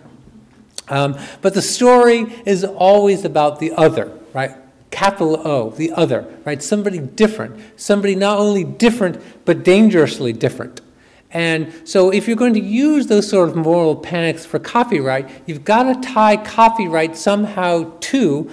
Um, but the story is always about the other, right? Capital O, the other, right? Somebody different. Somebody not only different, but dangerously different. And so, if you're going to use those sort of moral panics for copyright, you've got to tie copyright somehow to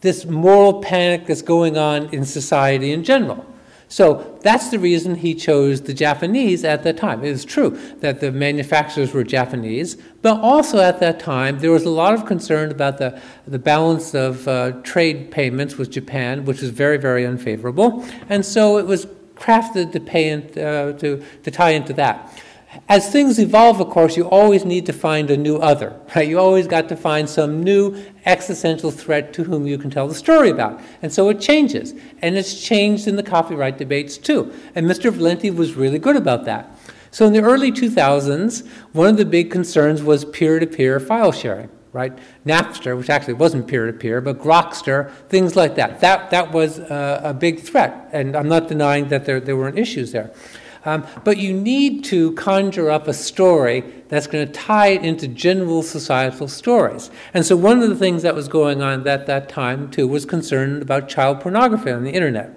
this moral panic that's going on in society in general. So that's the reason he chose the Japanese at that time. It is true that the manufacturers were Japanese, but also at that time there was a lot of concern about the, the balance of uh, trade payments with Japan, which was very, very unfavorable. And so it was crafted to, pay in, uh, to, to tie into that. As things evolve, of course, you always need to find a new other, right? You always got to find some new existential threat to whom you can tell the story about. And so it changes. And it's changed in the copyright debates too. And Mr. Valenti was really good about that. So in the early 2000s, one of the big concerns was peer to peer file sharing, right? Napster, which actually wasn't peer to peer, but Grokster, things like that. That, that was a, a big threat. And I'm not denying that there, there weren't issues there. Um, but you need to conjure up a story that's going to tie it into general societal stories. And so one of the things that was going on at that time, too, was concern about child pornography on the internet.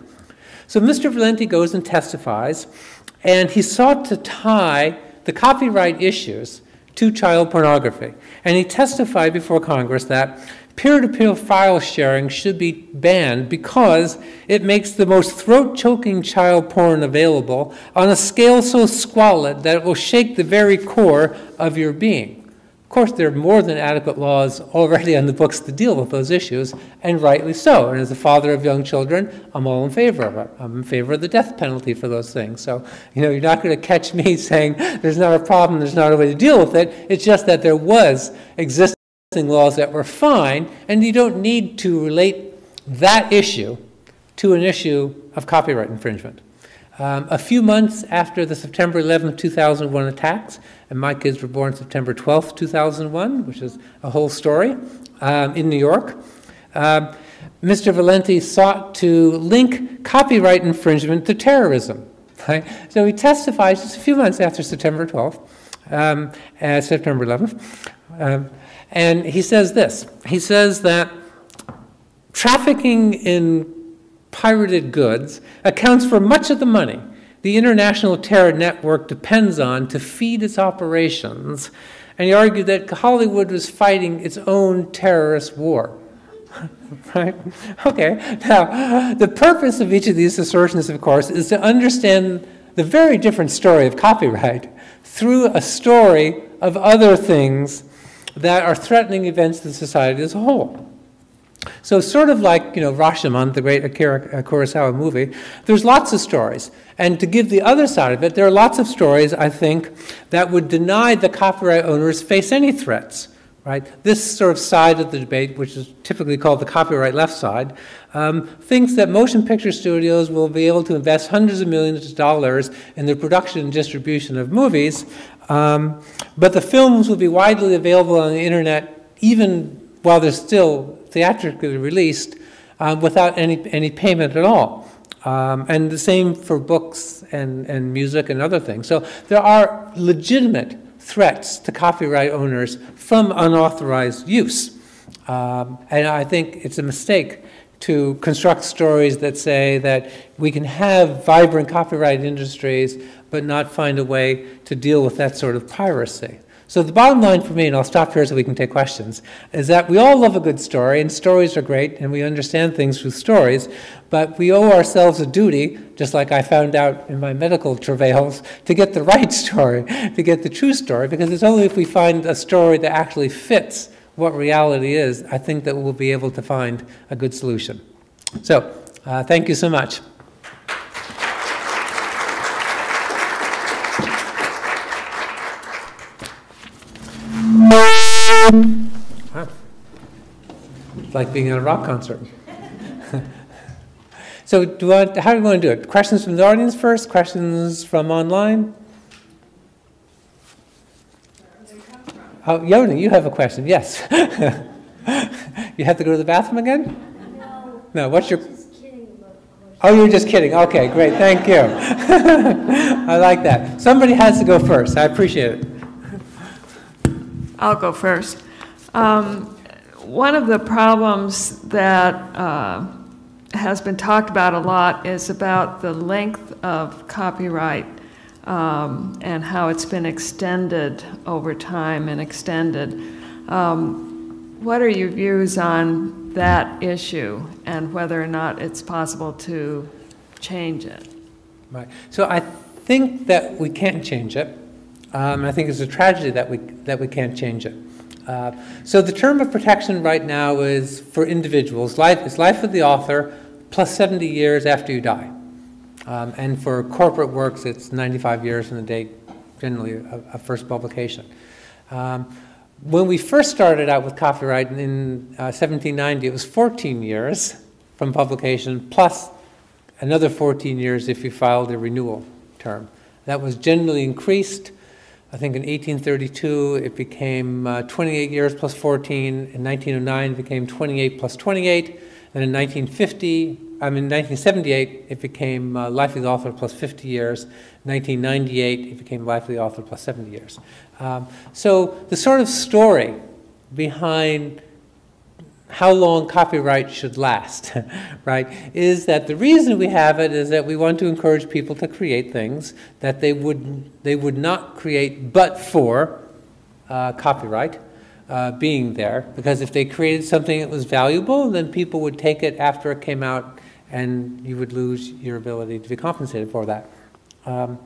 So Mr. Valenti goes and testifies, and he sought to tie the copyright issues to child pornography. And he testified before Congress that peer to peer file sharing should be banned because it makes the most throat choking child porn available on a scale so squalid that it will shake the very core of your being. Of course, there are more than adequate laws already on the books to deal with those issues, and rightly so. And as a father of young children, I'm all in favor of it. I'm in favor of the death penalty for those things. So, you know, you're not going to catch me saying there's not a problem, there's not a way to deal with it. It's just that there was existing laws that were fine, and you don't need to relate that issue to an issue of copyright infringement. Um, a few months after the September 11, 2001 attacks, and my kids were born September 12, 2001, which is a whole story, um, in New York, um, Mr. Valenti sought to link copyright infringement to terrorism. Right? So he testified just a few months after September 12th, um, uh, September 11th, um, and he says this he says that trafficking in pirated goods accounts for much of the money the international terror network depends on to feed its operations. And he argued that Hollywood was fighting its own terrorist war. right? Okay. Now, the purpose of each of these assertions, of course, is to understand the very different story of copyright through a story of other things that are threatening events to society as a whole. So, sort of like you know Rashomon, the great Akira Kurosawa movie, there's lots of stories. And to give the other side of it, there are lots of stories I think that would deny the copyright owners face any threats. Right? This sort of side of the debate, which is typically called the copyright left side, um, thinks that motion picture studios will be able to invest hundreds of millions of dollars in the production and distribution of movies, um, but the films will be widely available on the internet even while they're still theatrically released um, without any, any payment at all. Um, and the same for books and, and music and other things. So there are legitimate threats to copyright owners from unauthorized use. Um, and I think it's a mistake to construct stories that say that we can have vibrant copyright industries but not find a way to deal with that sort of piracy. So the bottom line for me, and I'll stop here so we can take questions, is that we all love a good story, and stories are great, and we understand things through stories, but we owe ourselves a duty, just like I found out in my medical travails, to get the right story, to get the true story, because it's only if we find a story that actually fits what reality is, I think that we'll be able to find a good solution. So, uh, thank you so much. Wow. It's like being at a rock concert. so, do I, how are we going to do it? Questions from the audience first? Questions from online? Oh, Yoni, you have a question. Yes. you have to go to the bathroom again? No. No. What's your? Just kidding about the question. Oh, you're just kidding. Okay, great. Thank you. I like that. Somebody has to go first. I appreciate it. I'll go first. Um, one of the problems that uh, has been talked about a lot is about the length of copyright um, and how it's been extended over time and extended. Um, what are your views on that issue and whether or not it's possible to change it? Right. So I think that we can't change it. Um, I think it's a tragedy that we, that we can't change it. Uh, so the term of protection right now is for individuals. Life is life of the author plus 70 years after you die. Um, and for corporate works, it's 95 years from the date generally a, a first publication. Um, when we first started out with copyright in uh, 1790, it was 14 years from publication plus another 14 years if you filed a renewal term. That was generally increased. I think in 1832 it became uh, 28 years plus 14. In 1909 it became 28 plus 28. And in 1950, I mean 1978, it became uh, life of the author plus 50 years. 1998, it became life of the author plus 70 years. Um, so the sort of story behind how long copyright should last, right, is that the reason we have it is that we want to encourage people to create things that they would, they would not create but for uh, copyright uh, being there. Because if they created something that was valuable, then people would take it after it came out and you would lose your ability to be compensated for that. Um,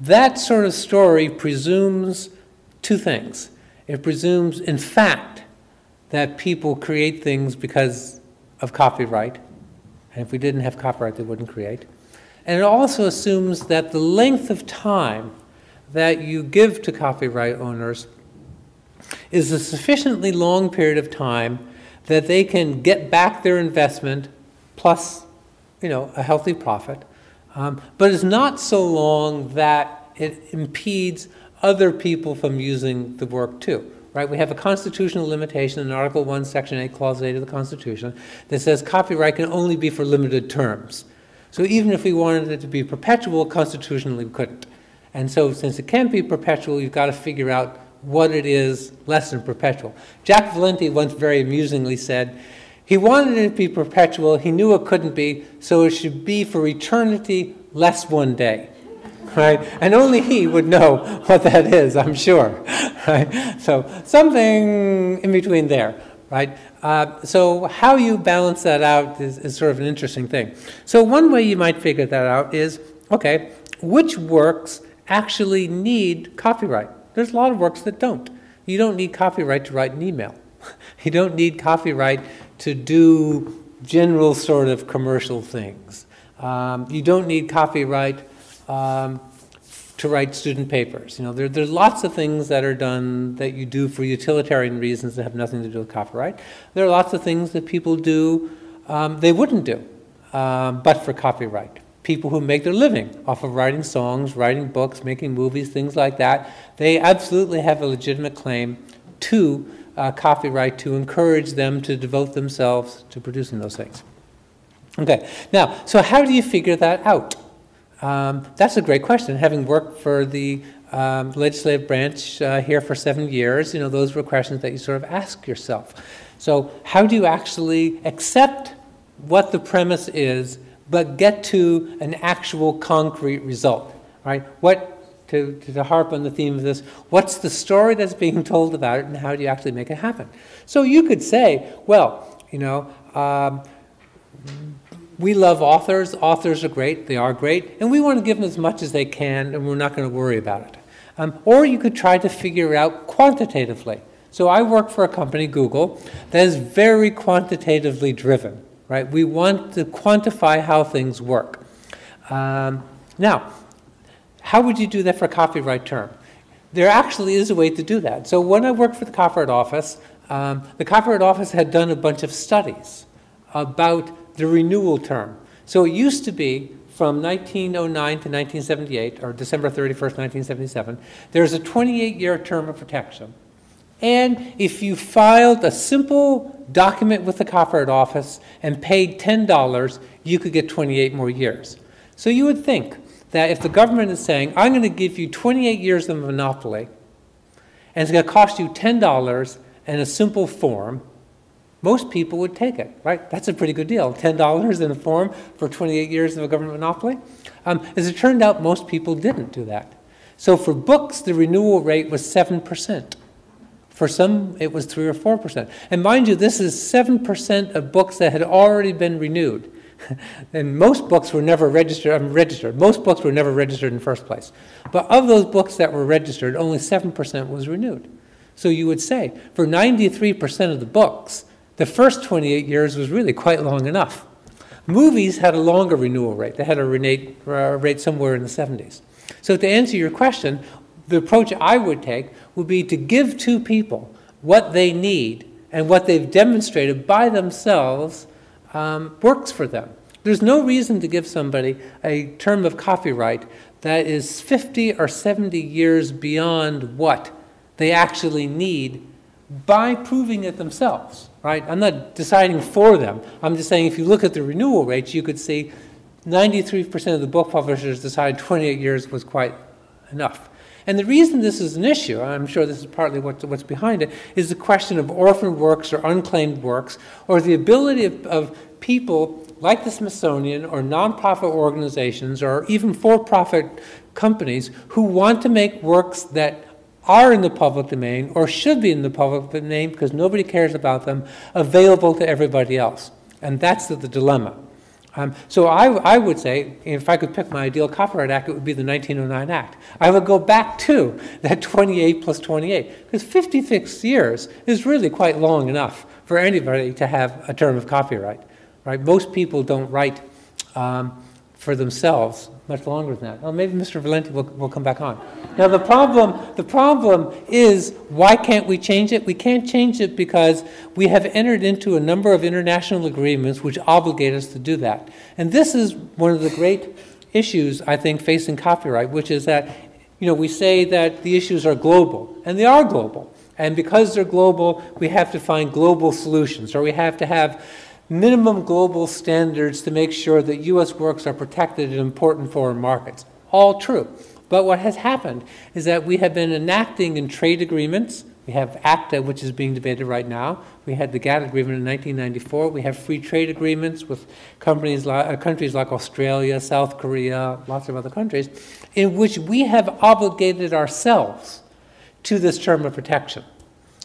that sort of story presumes two things. It presumes, in fact, that people create things because of copyright. And if we didn't have copyright, they wouldn't create. And it also assumes that the length of time that you give to copyright owners is a sufficiently long period of time that they can get back their investment plus, you know, a healthy profit. Um, but it's not so long that it impedes other people from using the work too right? We have a constitutional limitation in Article 1, Section 8, Clause 8 of the Constitution that says copyright can only be for limited terms. So even if we wanted it to be perpetual, constitutionally we couldn't. And so since it can't be perpetual, you've got to figure out what it is less than perpetual. Jack Valenti once very amusingly said, he wanted it to be perpetual, he knew it couldn't be, so it should be for eternity less one day right? And only he would know what that is, I'm sure, right? So something in between there, right? Uh, so how you balance that out is, is sort of an interesting thing. So one way you might figure that out is, okay, which works actually need copyright? There's a lot of works that don't. You don't need copyright to write an email. You don't need copyright to do general sort of commercial things. Um, you don't need copyright um, to write student papers. You know, there, there's lots of things that are done that you do for utilitarian reasons that have nothing to do with copyright. There are lots of things that people do um, they wouldn't do, um, but for copyright. People who make their living off of writing songs, writing books, making movies, things like that, they absolutely have a legitimate claim to uh, copyright to encourage them to devote themselves to producing those things. Okay, now, so how do you figure that out? Um, that's a great question. Having worked for the um, legislative branch uh, here for seven years, you know, those were questions that you sort of ask yourself. So, how do you actually accept what the premise is, but get to an actual concrete result, right? What, to, to harp on the theme of this, what's the story that's being told about it, and how do you actually make it happen? So, you could say, well, you know, um, we love authors. Authors are great. They are great. And we want to give them as much as they can, and we're not going to worry about it. Um, or you could try to figure it out quantitatively. So I work for a company, Google, that is very quantitatively driven, right? We want to quantify how things work. Um, now, how would you do that for a copyright term? There actually is a way to do that. So when I worked for the Copyright Office, um, the Copyright Office had done a bunch of studies about the renewal term. So it used to be from 1909 to 1978, or December 31st, 1977, there's a 28 year term of protection. And if you filed a simple document with the Copyright Office and paid $10, you could get 28 more years. So you would think that if the government is saying, I'm going to give you 28 years of monopoly, and it's going to cost you $10 in a simple form, most people would take it, right? That's a pretty good deal. $10 in a form for 28 years of a government monopoly. Um, as it turned out, most people didn't do that. So for books, the renewal rate was 7%. For some, it was 3 or 4%. And mind you, this is 7% of books that had already been renewed. and most books were never registered, um, registered. Most books were never registered in the first place. But of those books that were registered, only 7% was renewed. So you would say, for 93% of the books, the first 28 years was really quite long enough. Movies had a longer renewal rate. They had a rate, uh, rate somewhere in the 70s. So to answer your question, The approach I would take would be to give to people what they need and what they've demonstrated by themselves um, works for them. There's no reason to give somebody a term of copyright that is 50 or 70 years beyond what they actually need by proving it themselves, right? I'm not deciding for them. I'm just saying if you look at the renewal rates, you could see 93% of the book publishers decided 28 years was quite enough. And the reason this is an issue, I'm sure this is partly what's, what's behind it, is the question of orphan works or unclaimed works, or the ability of, of people like the Smithsonian or nonprofit organizations or even for profit companies who want to make works that are in the public domain or should be in the public domain because nobody cares about them available to everybody else. And that's the, the dilemma. Um, so I, I, would say, if I could pick my ideal Copyright Act, it would be the 1909 Act. I would go back to that 28 plus 28, because 56 years is really quite long enough for anybody to have a term of copyright. Right? Most people don't write um, for themselves much longer than that. Oh, maybe Mr. Valenti will, will come back on. Now the problem, the problem is why can't we change it? We can't change it because we have entered into a number of international agreements which obligate us to do that. And this is one of the great issues I think facing copyright, which is that you know we say that the issues are global, and they are global. And because they're global, we have to find global solutions, or we have to have minimum global standards to make sure that U.S. works are protected in important foreign markets. All true. But what has happened is that we have been enacting in trade agreements. We have ACTA, which is being debated right now. We had the GATT agreement in 1994. We have free trade agreements with companies like, uh, countries like Australia, South Korea, lots of other countries, in which we have obligated ourselves to this term of protection.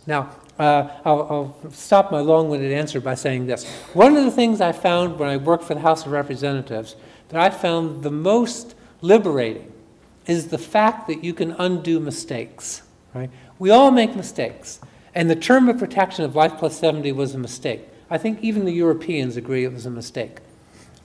Now, uh, I'll, I'll, stop my long winded answer by saying this. One of the things I found when I worked for the House of Representatives that I found the most liberating is the fact that you can undo mistakes. Right? We all make mistakes. And the term of protection of life plus 70 was a mistake. I think even the Europeans agree it was a mistake.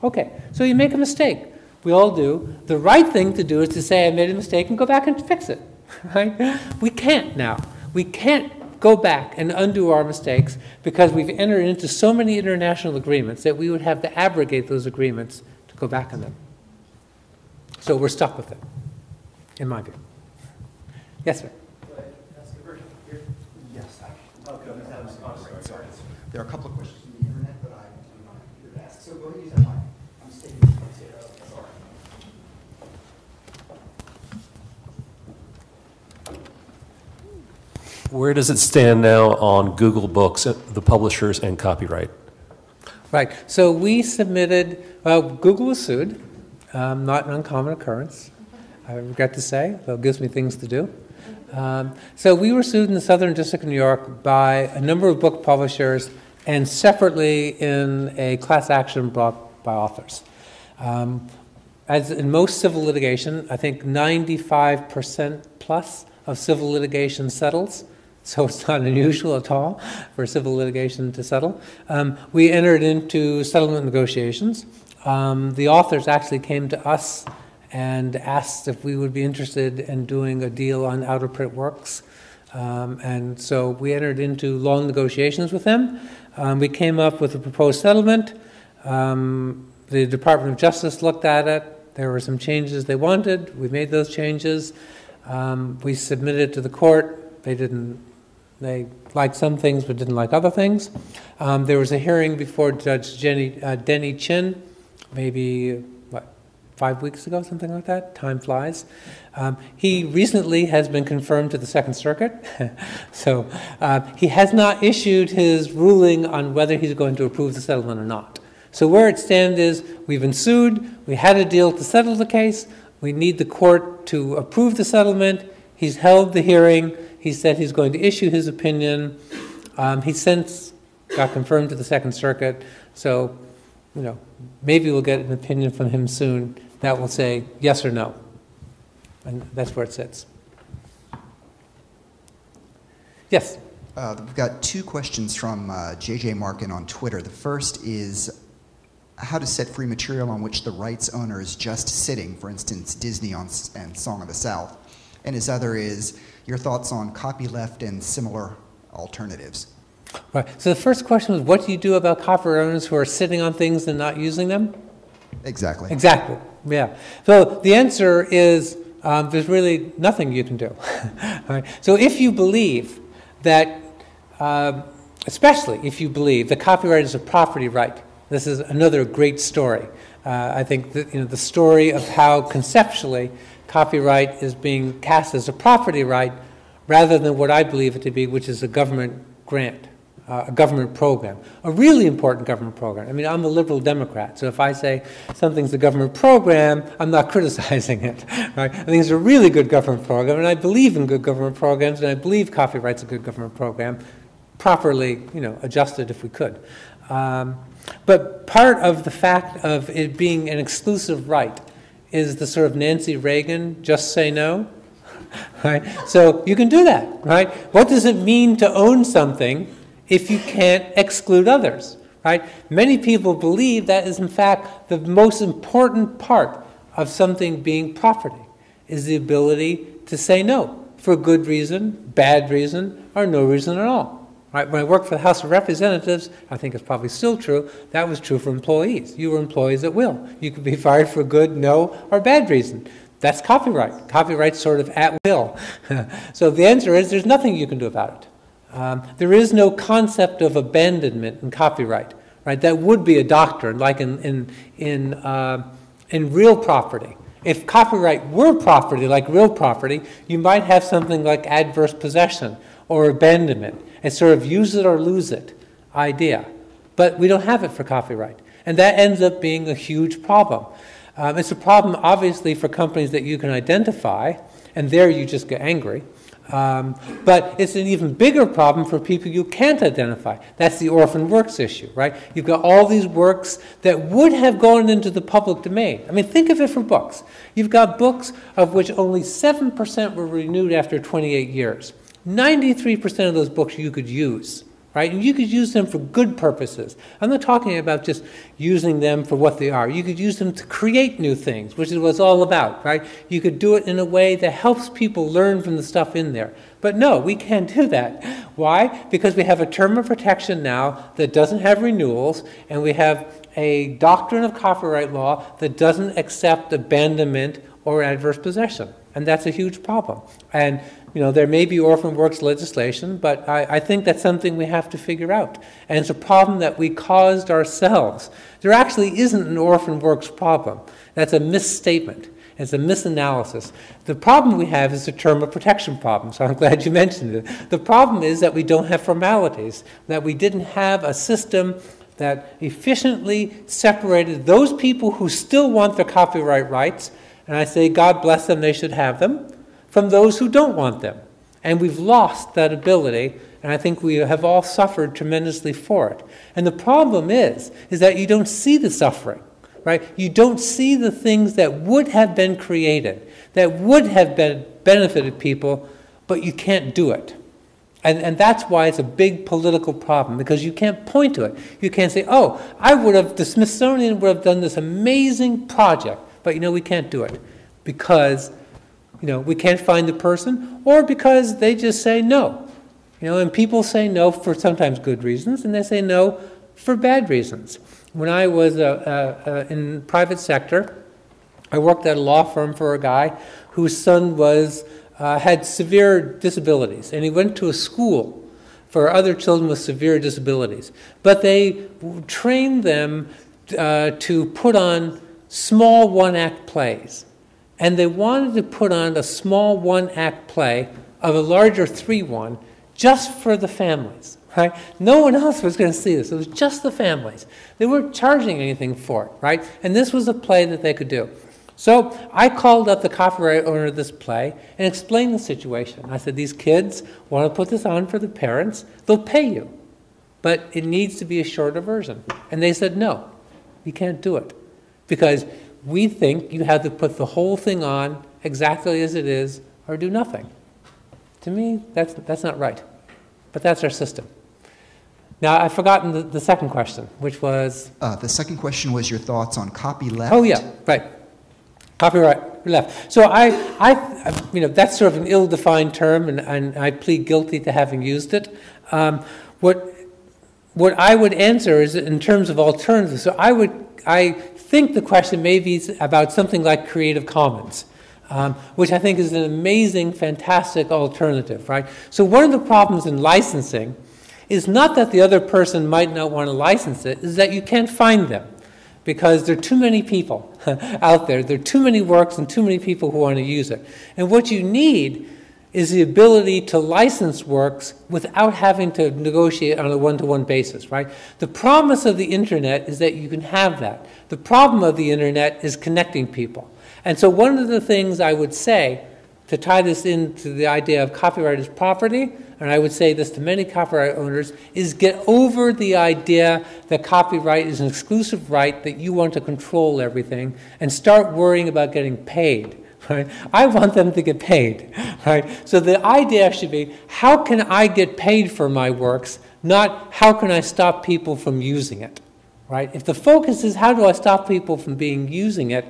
Okay, so you make a mistake. We all do. The right thing to do is to say, I made a mistake and go back and fix it. Right? We can't now. We can't go back and undo our mistakes because we've entered into so many international agreements that we would have to abrogate those agreements to go back on them. So we're stuck with it, in my view. Yes, sir. Yes. There are a couple of questions from the internet that I do not hear to ask. So go ahead and use that mic. I'm stating, sorry. Where does it stand now on Google Books, the publishers, and copyright? Right. So we submitted, well, Google was sued, um, not an uncommon occurrence, I regret to say, though it gives me things to do. Um, so we were sued in the Southern District of New York by a number of book publishers and separately in a class action brought by authors. Um, as in most civil litigation, I think 95% plus of civil litigation settles so it's not unusual at all for civil litigation to settle. Um, we entered into settlement negotiations. Um, the authors actually came to us and asked if we would be interested in doing a deal on out of print works. Um, and so we entered into long negotiations with them. Um, we came up with a proposed settlement. Um, the Department of Justice looked at it. There were some changes they wanted. We made those changes. Um, we submitted it to the court. They didn't they liked some things but didn't like other things. Um, there was a hearing before Judge Jenny, uh, Denny Chin, maybe, what, five weeks ago, something like that? Time flies. Um, he recently has been confirmed to the Second Circuit. so uh, he has not issued his ruling on whether he's going to approve the settlement or not. So where it stands is we've been sued, we had a deal to settle the case, we need the court to approve the settlement, he's held the hearing, he said he's going to issue his opinion. Um, he since got confirmed to the Second Circuit, so you know maybe we'll get an opinion from him soon that will say yes or no, and that's where it sits. Yes. Uh, we've got two questions from uh, JJ Markin on Twitter. The first is how to set free material on which the rights owner is just sitting, for instance, Disney on, and Song of the South. And his other is your thoughts on copyleft and similar alternatives. Right. So the first question was, what do you do about copyright owners who are sitting on things and not using them? Exactly. Exactly. Yeah. So the answer is um, there's really nothing you can do. Right? So if you believe that, um, especially if you believe that copyright is a property right, this is another great story. Uh, I think that you know the story of how conceptually copyright is being cast as a property right, rather than what I believe it to be, which is a government grant uh, a government program, a really important government program. I mean, I'm a liberal Democrat, so if I say something's a government program, I'm not criticizing it. Right? I think it's a really good government program, and I believe in good government programs, and I believe copyright's a good government program, properly, you know, adjusted if we could. Um, but part of the fact of it being an exclusive right is the sort of Nancy Reagan just say no. Right? So you can do that, right? What does it mean to own something if you can't exclude others, right? Many people believe that is in fact the most important part of something being property is the ability to say no for good reason, bad reason, or no reason at all. Right? When I worked for the House of Representatives, I think it's probably still true, that was true for employees. You were employees at will. You could be fired for good, no, or bad reason. That's copyright. Copyright's sort of at will. so the answer is there's nothing you can do about it. Um, there is no concept of abandonment in copyright, right? That would be a doctrine, like in, in, in, uh, in real property. If copyright were property, like real property, you might have something like adverse possession or abandonment, a sort of use it or lose it idea. But we don't have it for copyright. And that ends up being a huge problem. Um, it's a problem, obviously, for companies that you can identify, and there you just get angry. Um, but it's an even bigger problem for people you can't identify. That's the orphan works issue, right? You've got all these works that would have gone into the public domain. I mean, think of it for books. You've got books of which only 7% were renewed after 28 years. 93% of those books you could use right? You could use them for good purposes. I'm not talking about just using them for what they are. You could use them to create new things, which is what it's all about, right? You could do it in a way that helps people learn from the stuff in there. But no, we can't do that. Why? Because we have a term of protection now that doesn't have renewals, and we have a doctrine of copyright law that doesn't accept abandonment or adverse possession. And that's a huge problem. And you know, there may be orphan works legislation, but I, I, think that's something we have to figure out. And it's a problem that we caused ourselves. There actually isn't an orphan works problem. That's a misstatement. It's a misanalysis. The problem we have is the term of protection problem, so I'm glad you mentioned it. The problem is that we don't have formalities, that we didn't have a system that efficiently separated those people who still want their copyright rights, and I say, God bless them, they should have them, from those who don't want them. And we've lost that ability, and I think we have all suffered tremendously for it. And the problem is, is that you don't see the suffering, right? You don't see the things that would have been created, that would have been benefited people, but you can't do it. And, and that's why it's a big political problem, because you can't point to it. You can't say, oh, I would have, the Smithsonian would have done this amazing project, but you know, we can't do it because you know, we can't find the person, or because they just say no. You know, and people say no for sometimes good reasons, and they say no for bad reasons. When I was uh, uh, uh, in private sector, I worked at a law firm for a guy whose son was uh, had severe disabilities, and he went to a school for other children with severe disabilities. But they trained them uh, to put on small one-act plays and they wanted to put on a small one act play of a larger three one just for the families. Right? No one else was going to see this. It was just the families. They weren't charging anything for it, right? And this was a play that they could do. So I called up the copyright owner of this play and explained the situation. I said, These kids want to put this on for the parents, they'll pay you. But it needs to be a shorter version. And they said, No, you can't do it. Because we think you have to put the whole thing on exactly as it is or do nothing. To me, that's, that's not right. But that's our system. Now, I've forgotten the, the second question, which was. Uh, the second question was your thoughts on copyleft. Oh, yeah, right. Copyright. left. So I, I, you know, that's sort of an ill-defined term, and, and I plead guilty to having used it. Um, what, what I would answer is in terms of alternatives. So I would, I think the question may be about something like Creative Commons. Um, which I think is an amazing, fantastic alternative, right? So, one of the problems in licensing is not that the other person might not want to license it, is that you can't find them because there are too many people out there. There are too many works and too many people who want to use it. And what you need is the ability to license works without having to negotiate on a one to one basis, right? The promise of the internet is that you can have that. The problem of the internet is connecting people. And so, one of the things I would say to tie this into the idea of copyright as property, and I would say this to many copyright owners, is get over the idea that copyright is an exclusive right, that you want to control everything, and start worrying about getting paid. Right? I want them to get paid. Right? So the idea should be how can I get paid for my works, not how can I stop people from using it. Right? If the focus is how do I stop people from being using it,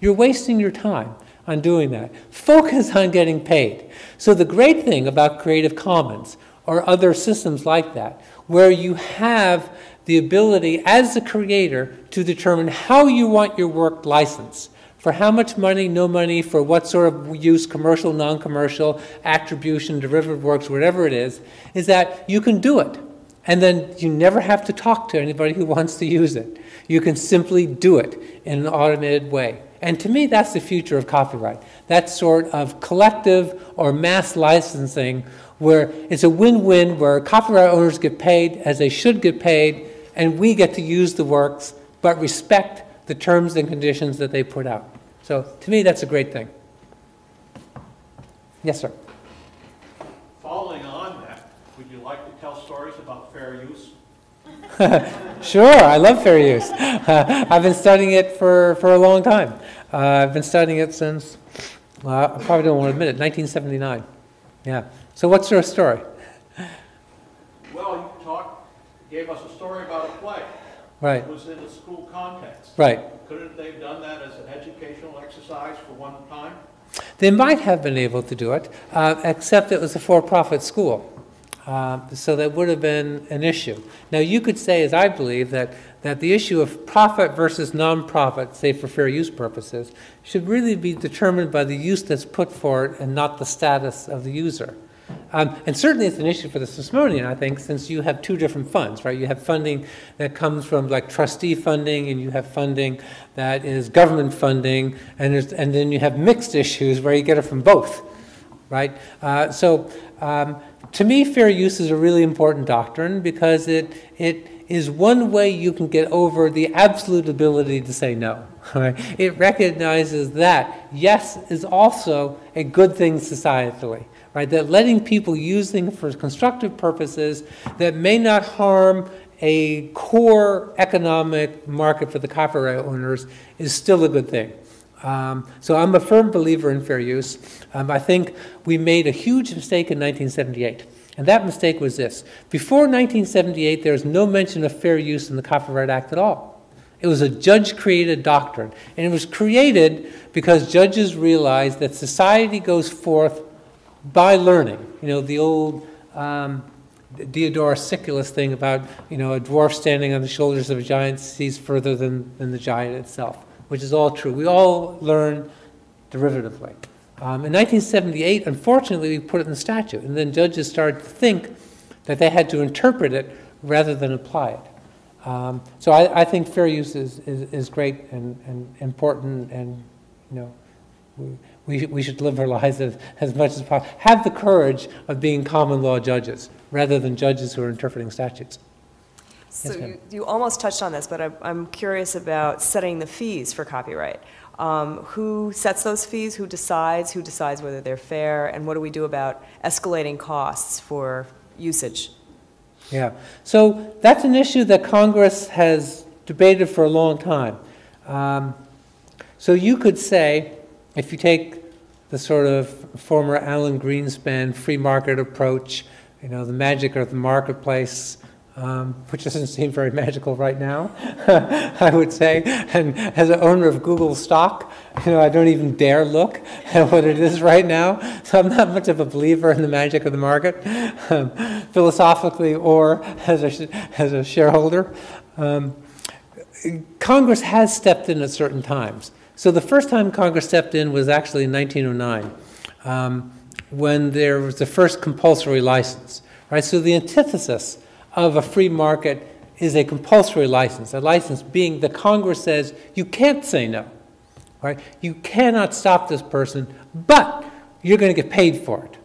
you're wasting your time on doing that. Focus on getting paid. So, the great thing about Creative Commons or other systems like that, where you have the ability as the creator to determine how you want your work licensed. For how much money, no money, for what sort of use, commercial, non commercial, attribution, derivative works, whatever it is, is that you can do it. And then you never have to talk to anybody who wants to use it. You can simply do it in an automated way. And to me, that's the future of copyright. That sort of collective or mass licensing where it's a win win, where copyright owners get paid as they should get paid, and we get to use the works, but respect the terms and conditions that they put out. So to me, that's a great thing. Yes, sir. Following on that, would you like to tell stories about fair use? Sure, I love fair use. I've been studying it for, for a long time. Uh, I've been studying it since, I probably don't want to admit it, 1979. Yeah. So, what's your story? Well, you talked, gave us a story about a play. Right, It was in a school context. right. Couldn't they have done that as exercise for one time? They might have been able to do it, uh, except it was a for profit school. Uh, so that would have been an issue. Now, you could say, as I believe, that, that the issue of profit versus non profit, say for fair use purposes, should really be determined by the use that's put for it and not the status of the user. Um, and certainly it's an issue for the Smithsonian, I think, since you have two different funds, right? You have funding that comes from like trustee funding, and you have funding that is government funding, and, and then you have mixed issues where you get it from both, right? Uh, so um, to me, fair use is a really important doctrine because it, it is one way you can get over the absolute ability to say no. Right? It recognizes that yes is also a good thing societally right? That letting people use things for constructive purposes that may not harm a core economic market for the copyright owners is still a good thing. Um, so I'm a firm believer in fair use. Um, I think we made a huge mistake in 1978. And that mistake was this. Before 1978, there was no mention of fair use in the Copyright Act at all. It was a judge created doctrine. And it was created because judges realized that society goes forth by learning. You know, the old um, Diodorus Siculus thing about, you know, a dwarf standing on the shoulders of a giant sees further than, than the giant itself, which is all true. We all learn derivatively. Um, in 1978, unfortunately, we put it in the statute, and then judges started to think that they had to interpret it rather than apply it. Um, so I, I, think fair use is, is, is great and, and important, and you know, we, we, we should live our lives as, as much as possible. Have the courage of being common law judges rather than judges who are interpreting statutes. So Yes, you, you almost touched on this, but I'm, I'm curious about setting the fees for copyright. Um, who sets those fees? Who decides? Who decides whether they're fair? And what do we do about escalating costs for usage? Yeah. So that's an issue that Congress has debated for a long time. Um, so you could say, if you take the sort of former Alan Greenspan free market approach, you know, the magic of the marketplace, um, which doesn't seem very magical right now, I would say. And as an owner of Google stock, you know, I don't even dare look at what it is right now. So I'm not much of a believer in the magic of the market, um, philosophically or as a, as a shareholder. Um, Congress has stepped in at certain times. So the first time Congress stepped in was actually in 1909, um, when there was the first compulsory license. Right. So the antithesis of a free market is a compulsory license. A license being the Congress says you can't say no. Right. You cannot stop this person, but you're going to get paid for it.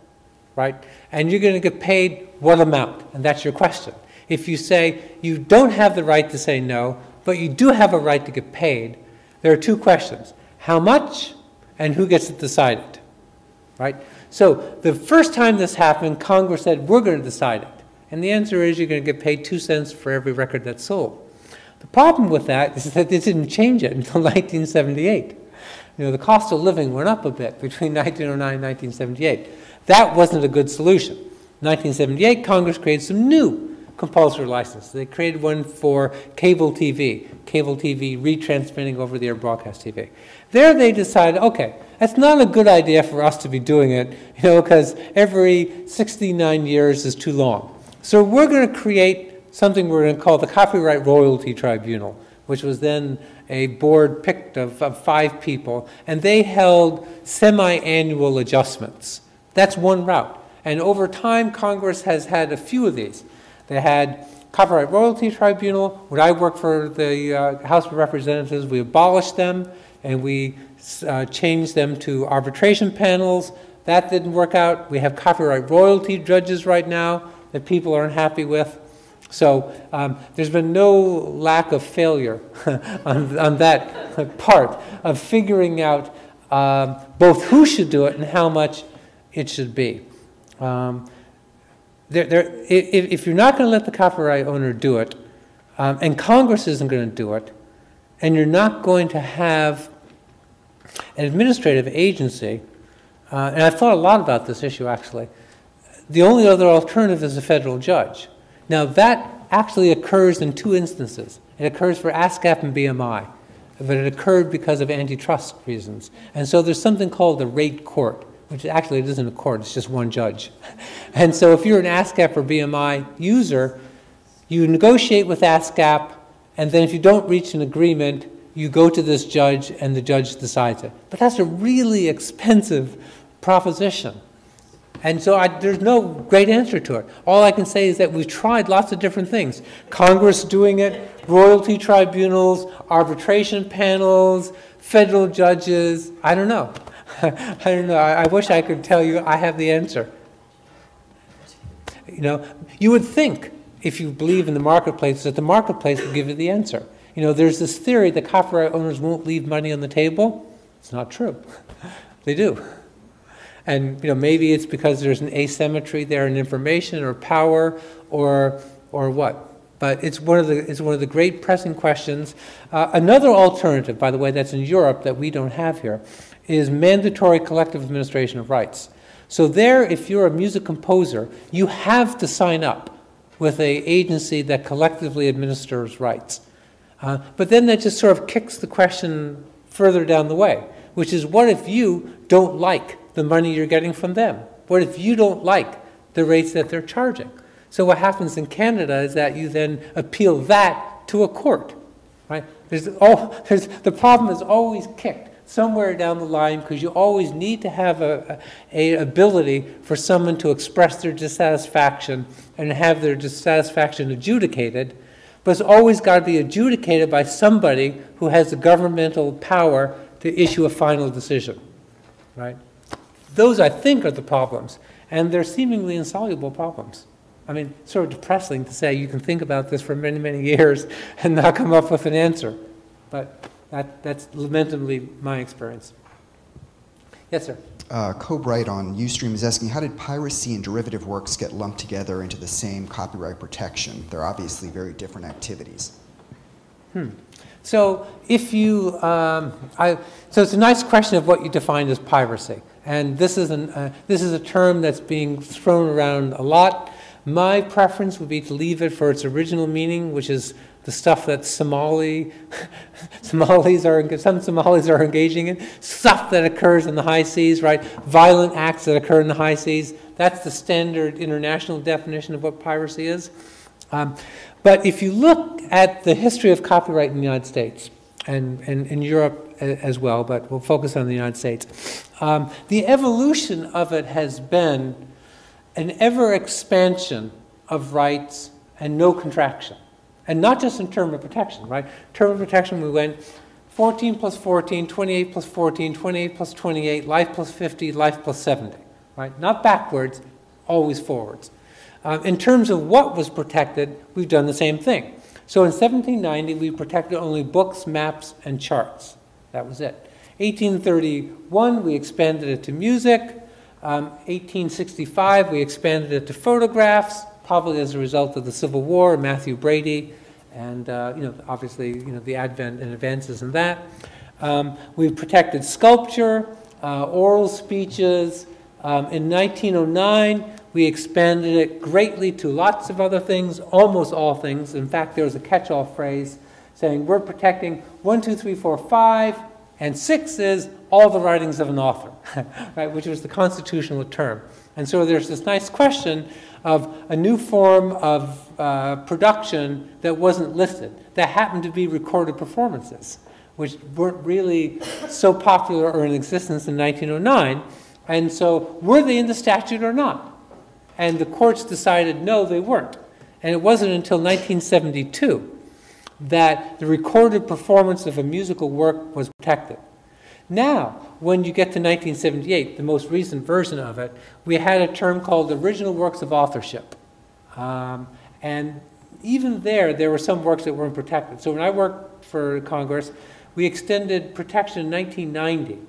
Right. And you're going to get paid what amount? And that's your question. If you say you don't have the right to say no, but you do have a right to get paid, there are two questions how much and who gets it? Right? So the first time this happened, Congress said, we're going to decide it. And the answer is you're going to get paid two cents for every record that's sold. The problem with that is that they didn't change it until 1978. You know, the cost of living went up a bit between 1909 and 1978. That wasn't a good solution. 1978, Congress created some new compulsory license. They created one for cable TV, cable TV retransmitting over the air broadcast TV. There they decided, okay, that's not a good idea for us to be doing it, you know, because every 69 years is too long. So we're going to create something we're going to call the Copyright Royalty Tribunal, which was then a board picked of, of five people, and they held semi-annual adjustments. That's one route. And over time, Congress has had a few of these. They had Copyright Royalty Tribunal. When I worked for the uh, House of Representatives, we abolished them and we uh, changed them to arbitration panels. That didn't work out. We have copyright royalty judges right now that people aren't happy with. So um, there's been no lack of failure on, on that part of figuring out um, both who should do it and how much it should be. Um, if, if, you're not going to let the copyright owner do it, um, and Congress isn't going to do it, and you're not going to have an administrative agency, uh, and I've thought a lot about this issue actually, the only other alternative is a federal judge. Now, that actually occurs in two instances. It occurs for ASCAP and BMI, but it occurred because of antitrust reasons. And so there's something called the rate court which actually it isn't a court, it's just one judge. And so if you're an ASCAP or BMI user, you negotiate with ASCAP, and then if you don't reach an agreement, you go to this judge and the judge decides it. But that's a really expensive proposition. And so I, there's no great answer to it. All I can say is that we've tried lots of different things Congress doing it, royalty tribunals, arbitration panels, federal judges. I don't know. I don't know. I, I wish I could tell you I have the answer. You know, you would think if you believe in the marketplace that the marketplace would give you the answer. You know, there's this theory that copyright owners won't leave money on the table. It's not true. they do. And you know, maybe it's because there's an asymmetry there in information or power or or what. But it's one of the it's one of the great pressing questions. Uh, another alternative, by the way, that's in Europe that we don't have here, is mandatory collective administration of rights. So there, if you're a music composer, you have to sign up with a agency that collectively administers rights. Uh, but then that just sort of kicks the question further down the way, which is what if you don't like the money you're getting from them? What if you don't like the rates that they're charging? So what happens in Canada is that you then appeal that to a court, right? There's all, there's, the problem is always kicked somewhere down the line because you always need to have a, a, ability for someone to express their dissatisfaction and have their dissatisfaction adjudicated but it's always got to be adjudicated by somebody who has the governmental power to issue a final decision right? Those i think are the problems and they're seemingly insoluble problems. I mean sort of depressing to say you can think about this for many many years and not come up with an answer but that, that's lamentably my experience. Yes, sir. Uh, Cobright on Ustream is asking, how did piracy and derivative works get lumped together into the same copyright protection? They're obviously very different activities. Hmm. So if you, um, I, so it's a nice question of what you define as piracy, and this is an, uh, this is a term that's being thrown around a lot. My preference would be to leave it for its original meaning, which is the stuff that Somali Somalis are some Somalis are engaging in, stuff that occurs in the high seas, right? Violent acts that occur in the high seas. That's the standard international definition of what piracy is. Um, but if you look at the history of copyright in the United States and, and in Europe as well, but we'll focus on the United States, um, the evolution of it has been an ever expansion of rights and no contraction. And not just in term of protection, right? Term of protection, we went 14 plus 14, 28 plus 14, 28 plus 28, life plus 50, life plus 70, right? Not backwards, always forwards. Um, in terms of what was protected, we've done the same thing. So in 1790, we protected only books, maps, and charts. That was it. 1831, we expanded it to music. Um, 1865, we expanded it to photographs, probably as a result of the Civil War, Mathew Brady, and uh, you know, obviously, you know, the advent and advances in that. Um, we've protected sculpture, uh, oral speeches. Um, in 1909, we expanded it greatly to lots of other things, almost all things. In fact, there was a catch-all phrase saying we're protecting one, two, three, four, five, and six is all the writings of an author, right, which was the constitutional term. And so there's this nice question of a new form of uh, production that wasn't listed, that happened to be recorded performances, which weren't really so popular or in existence in 1909. And so, were they in the statute or not? And the courts decided no, they weren't. And it wasn't until 1972 that the recorded performance of a musical work was protected. Now, when you get to 1978, the most recent version of it, we had a term called original works of authorship. Um, and even there, there were some works that weren't protected. So when I worked for Congress, we extended protection in 1990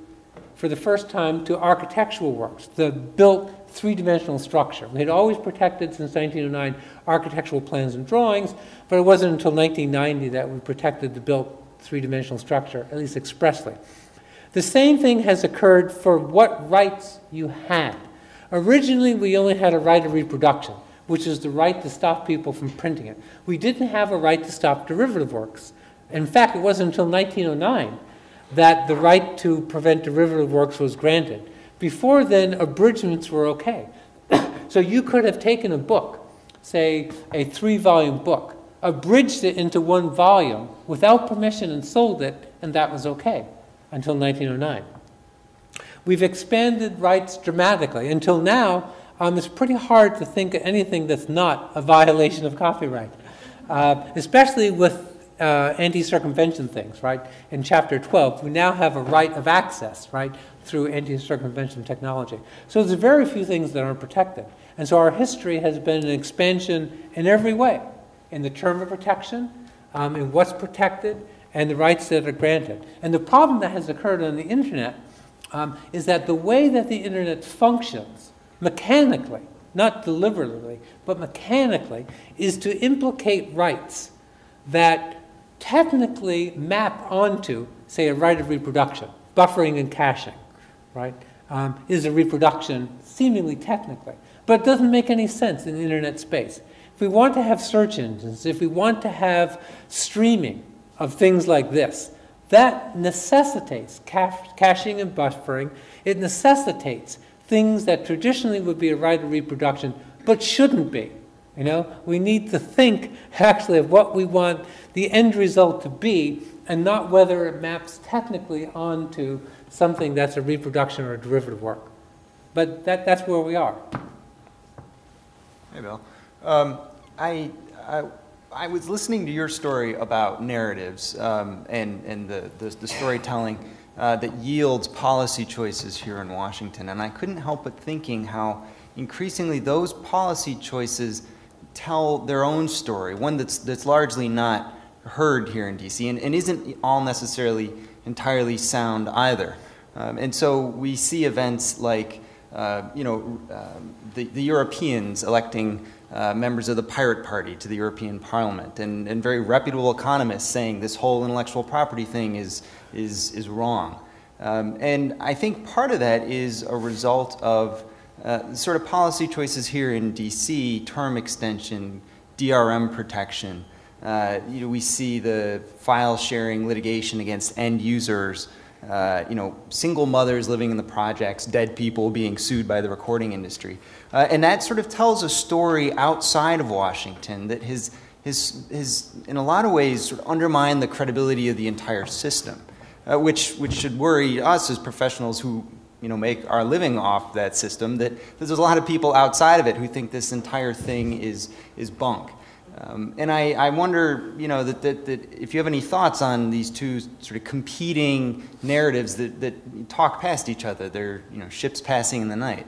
for the first time to architectural works, the built three dimensional structure. We had always protected since 1909 architectural plans and drawings, but it wasn't until 1990 that we protected the built three dimensional structure, at least expressly. The same thing has occurred for what rights you had. Originally, we only had a right of reproduction, which is the right to stop people from printing it. We didn't have a right to stop derivative works. In fact, it wasn't until 1909 that the right to prevent derivative works was granted. Before then, abridgments were okay. so you could have taken a book, say a three volume book, abridged it into one volume without permission and sold it, and that was okay until 1909. We've expanded rights dramatically. Until now, um, it's pretty hard to think of anything that's not a violation of copyright, uh, especially with uh, anti-circumvention things, right? In Chapter 12, we now have a right of access, right, through anti-circumvention technology. So there's very few things that aren't protected. And so our history has been an expansion in every way, in the term of protection, um, in what's protected, and the rights that are granted. And the problem that has occurred on the internet um, is that the way that the internet functions mechanically, not deliberately, but mechanically, is to implicate rights that technically map onto, say, a right of reproduction. Buffering and caching, right, um, is a reproduction seemingly technically, but it doesn't make any sense in internet space. If we want to have search engines, if we want to have streaming, of things like this. That necessitates caching and buffering. It necessitates things that traditionally would be a right of reproduction, but shouldn't be. You know, we need to think actually of what we want the end result to be, and not whether it maps technically onto something that's a reproduction or a derivative work. But that, that's where we are. Hey, Bill. Um, I, I I was listening to your story about narratives um, and, and the, the, the storytelling uh, that yields policy choices here in Washington. And I couldn't help but thinking how increasingly those policy choices tell their own story, one that's, that's largely not heard here in DC and, and isn't all necessarily entirely sound either. Um, and so we see events like, uh, you know, um, the, the Europeans electing uh, members of the Pirate Party to the European Parliament, and, and very reputable economists saying this whole intellectual property thing is, is, is wrong. Um, and I think part of that is a result of uh, sort of policy choices here in DC, term extension, DRM protection. Uh, you know, we see the file sharing litigation against end users. Uh, you know, single mothers living in the projects, dead people being sued by the recording industry. Uh, and that sort of tells a story outside of Washington that has, has, has in a lot of ways, sort of undermined the credibility of the entire system, uh, which, which should worry us as professionals who you know, make our living off that system, that there's a lot of people outside of it who think this entire thing is, is bunk. Um, and I, I wonder, you know, that, that, that if you have any thoughts on these two sort of competing narratives that, that talk past each other, they're, you know, ships passing in the night.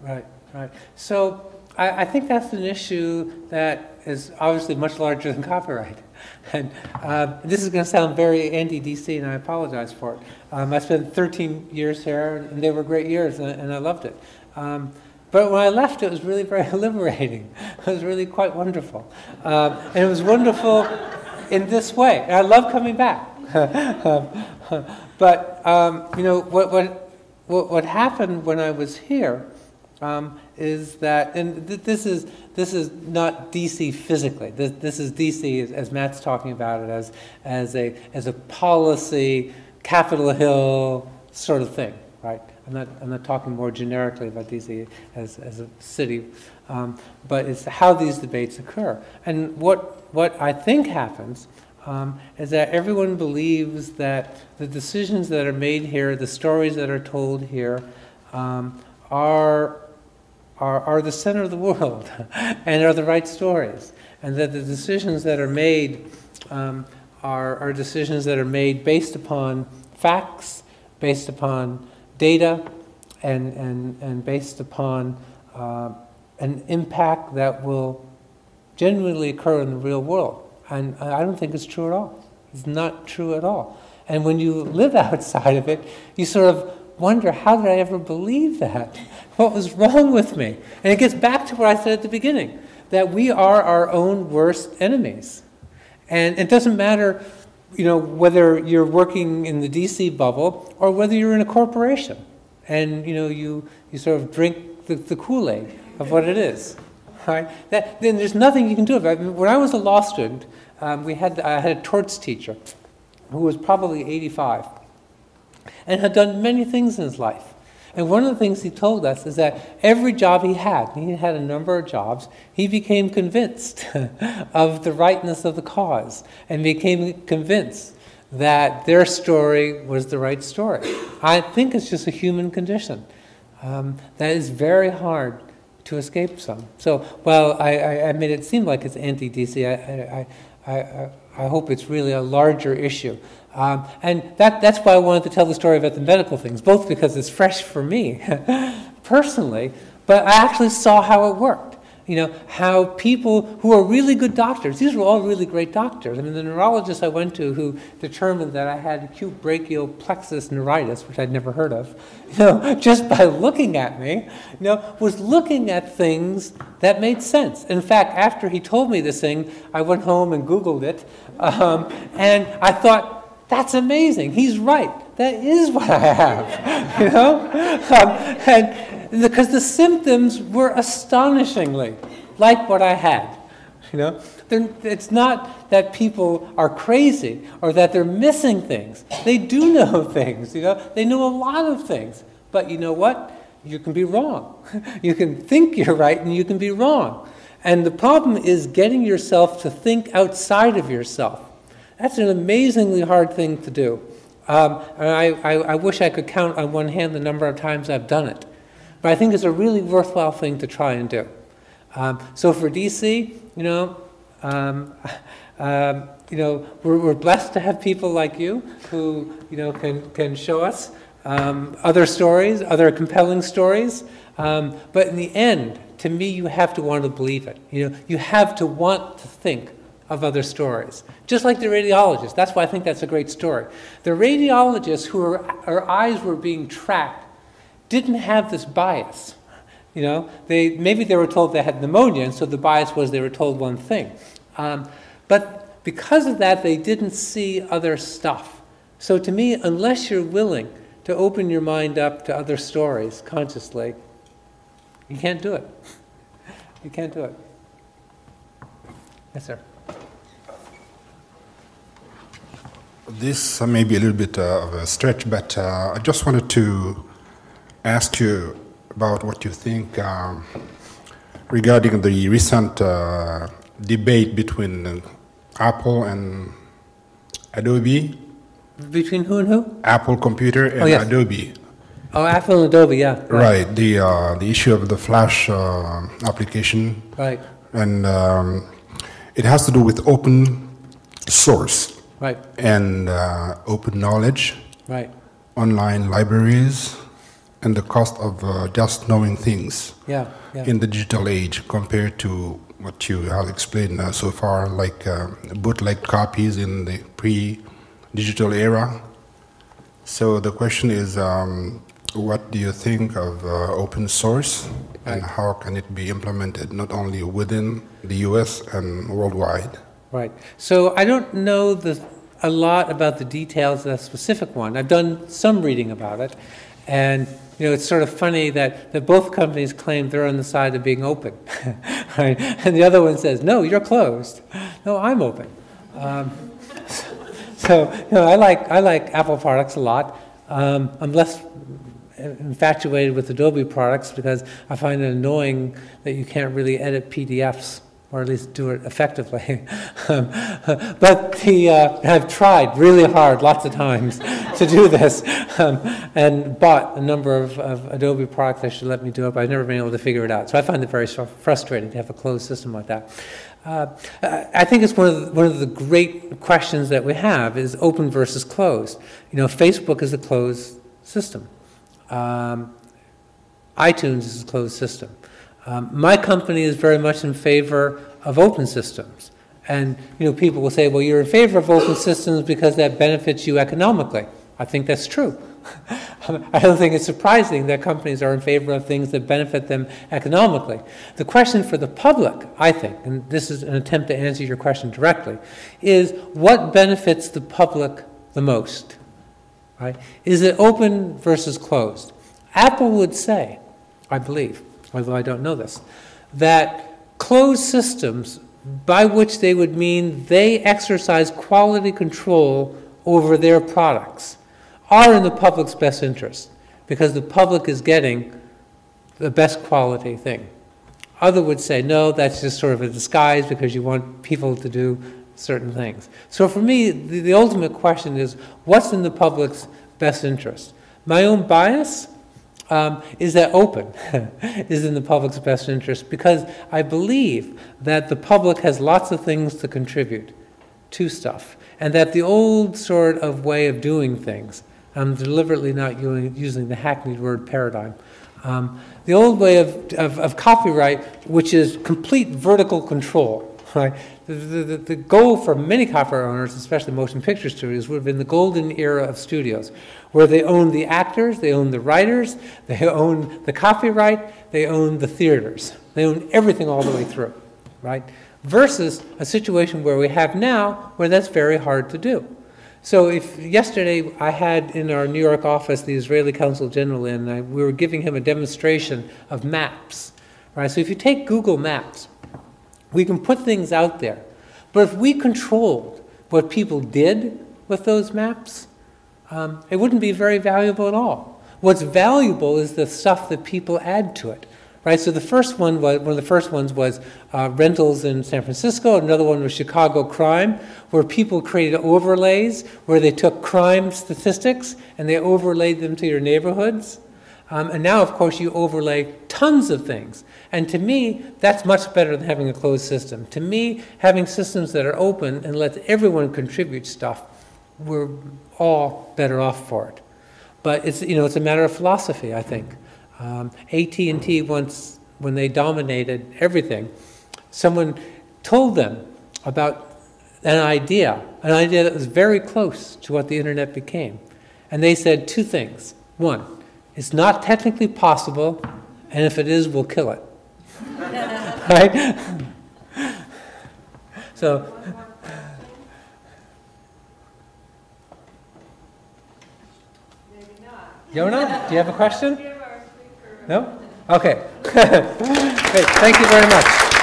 Right, right. So I, I think that's an issue that is obviously much larger than copyright. And uh, this is going to sound very anti-DC, and I apologize for it. Um, I spent 13 years here, and they were great years, and, and I loved it. Um, but when I left, it was really very liberating. It was really quite wonderful. Um, and it was wonderful in this way. And I love coming back. but, um, you know, what, what, what, happened when I was here um, is that, and th- this is this is not DC physically. This, this is DC as, as, Matt's talking about it as as a as a policy, Capitol Hill sort of thing, right? I'm not I'm not talking more generically about DC as as a city, um, but it's how these debates occur. And what what I think happens um, is that everyone believes that the decisions that are made here, the stories that are told here, um, are are, are the center of the world and are the right stories. And that the decisions that are made um, are, are decisions that are made based upon facts, based upon data, and, and, and based upon uh, an impact that will genuinely occur in the real world. And I don't think it's true at all. It's not true at all. And when you live outside of it, you sort of wonder how did I ever believe that? What was wrong with me? And it gets back to what I said at the beginning that we are our own worst enemies. And it doesn't matter, you know, whether you're working in the DC bubble or whether you're in a corporation and, you know, you, you sort of drink the, the Kool Aid of what it is. Right? That, then there's nothing you can do about it. When I was a law student, um, we had, I had a torts teacher who was probably 85 and had done many things in his life. And one of the things he told us is that every job he had, he had a number of jobs, he became convinced of the rightness of the cause and became convinced that their story was the right story. I think it's just a human condition um, that is very hard to escape some. So, while I, I, I it seem like it's anti DC, I, I, I, I hope it's really a larger issue. Um, and that, that's why I wanted to tell the story about the medical things, both because it's fresh for me personally, but I actually saw how it worked. You know, how people who are really good doctors, these were all really great doctors. I mean, the neurologist I went to who determined that I had acute brachial plexus neuritis, which I'd never heard of, you know, just by looking at me, you know, was looking at things that made sense. In fact, after he told me this thing, I went home and Googled it, um, and I thought, that's amazing. He's right. That is what I have, you know? Um, and because the symptoms were astonishingly like what I had, you know? It's not that people are crazy or that they're missing things. They do know things, you know? They know a lot of things. But you know what? You can be wrong. You can think you're right and you can be wrong. And the problem is getting yourself to think outside of yourself. That's an amazingly hard thing to do. Um, I, I, I, wish I could count on one hand the number of times I've done it. But I think it's a really worthwhile thing to try and do. Um, so for DC, you know, um, um, you know, we're, we're, blessed to have people like you who, you know, can, can show us um, other stories, other compelling stories. Um, but in the end, to me, you have to want to believe it. You know, you have to want to think of other stories. Just like the radiologists. That's why I think that's a great story. The radiologists who were, our eyes were being tracked didn't have this bias. You know, they, maybe they were told they had pneumonia, and so the bias was they were told one thing. Um, but because of that, they didn't see other stuff. So to me, unless you're willing to open your mind up to other stories consciously, You can't do it. You can't do it. Yes, sir. This may be a little bit uh, of a stretch, but uh, I just wanted to ask you about what you think um, regarding the recent uh, debate between Apple and Adobe, Between who and who? Apple Computer and Oh, yes. Adobe. Oh, Apple and Adobe, yeah. Right, the uh, the issue of the Flash uh, application, Right, and um, it has to do with open source right, and uh, open knowledge. right. online libraries and the cost of uh, just knowing things Yeah, yeah. in the digital age compared to what you have explained uh, so far, like uh, bootleg copies in the pre digital era. So the question is um, what do you think of uh, open source and how can it be implemented not only within the US and worldwide? Right. So I don't know the, a lot about the details of that specific one. I've done some reading about it. And, you know, it's sort of funny that, that both companies claim they're on the side of being open. right? And the other one says, no, you're closed. No, I'm open. Um, so, you know, I like, I like Apple products a lot. Um, I'm less infatuated with Adobe products because I find it annoying that you can't really edit PDFs or at least do it effectively. Um, but the, uh, I've tried really hard lots of times to do this um, and bought a number of, of Adobe products that should let me do it, but I've never been able to figure it out. So I find it very frustrating to have a closed system like that. Uh, I think it's one of, the, one of the great questions that we have is open versus closed. You know, Facebook is a closed system. Um, iTunes is a closed system. Um, my company is very much in favor of open systems. And you know, people will say, "Well, you're in favor of open systems because that benefits you economically." I think that's true. I don't think it's surprising that companies are in favor of things that benefit them economically. The question for the public, I think, and this is an attempt to answer your question directly, is what benefits the public the most? Right? Is it open versus closed? Apple would say, I believe, although I don't know this, that closed systems, by which they would mean they exercise quality control over their products, are in the public's best interest because the public is getting the best quality thing. Other would say, no, that's just sort of a disguise because you want people to do certain things. So for me, the, the ultimate question is what's in the public's best interest? My own bias um, is that open is in the public's best interest because I believe that the public has lots of things to contribute to stuff, and that the old sort of way of doing things, I'm deliberately not using, using the hackneyed word paradigm, um, the old way of, of, of copyright, which is complete vertical control, right? The, the, the goal for many copyright owners, especially motion picture studios, would have been the golden era of studios, where they owned the actors, they owned the writers, they owned the copyright, they owned the theaters. They owned everything all the way through, right? Versus a situation where we have now, where that's very hard to do. So if yesterday I had in our New York office the Israeli Consul General in, and I, we were giving him a demonstration of maps, right? So if you take Google Maps, we can put things out there. But if we controlled what people did with those maps, um, it wouldn't be very valuable at all. What's valuable is the stuff that people add to it. Right, so the first one was one of the first ones was uh, rentals in San Francisco. Another one was Chicago crime, where people created overlays where they took crime statistics and they overlaid them to your neighborhoods. Um, and now, of course, you overlay tons of things. And to me, that's much better than having a closed system. To me, having systems that are open and let everyone contribute stuff, we're all better off for it. But it's you know it's a matter of philosophy, I think. Um, AT&T once, when they dominated everything, someone told them about an idea, an idea that was very close to what the internet became. And they said two things. One, it's not technically possible, and if it is, we'll kill it. right? so, Yona, do you have a question? No? Okay. Great, thank you very much.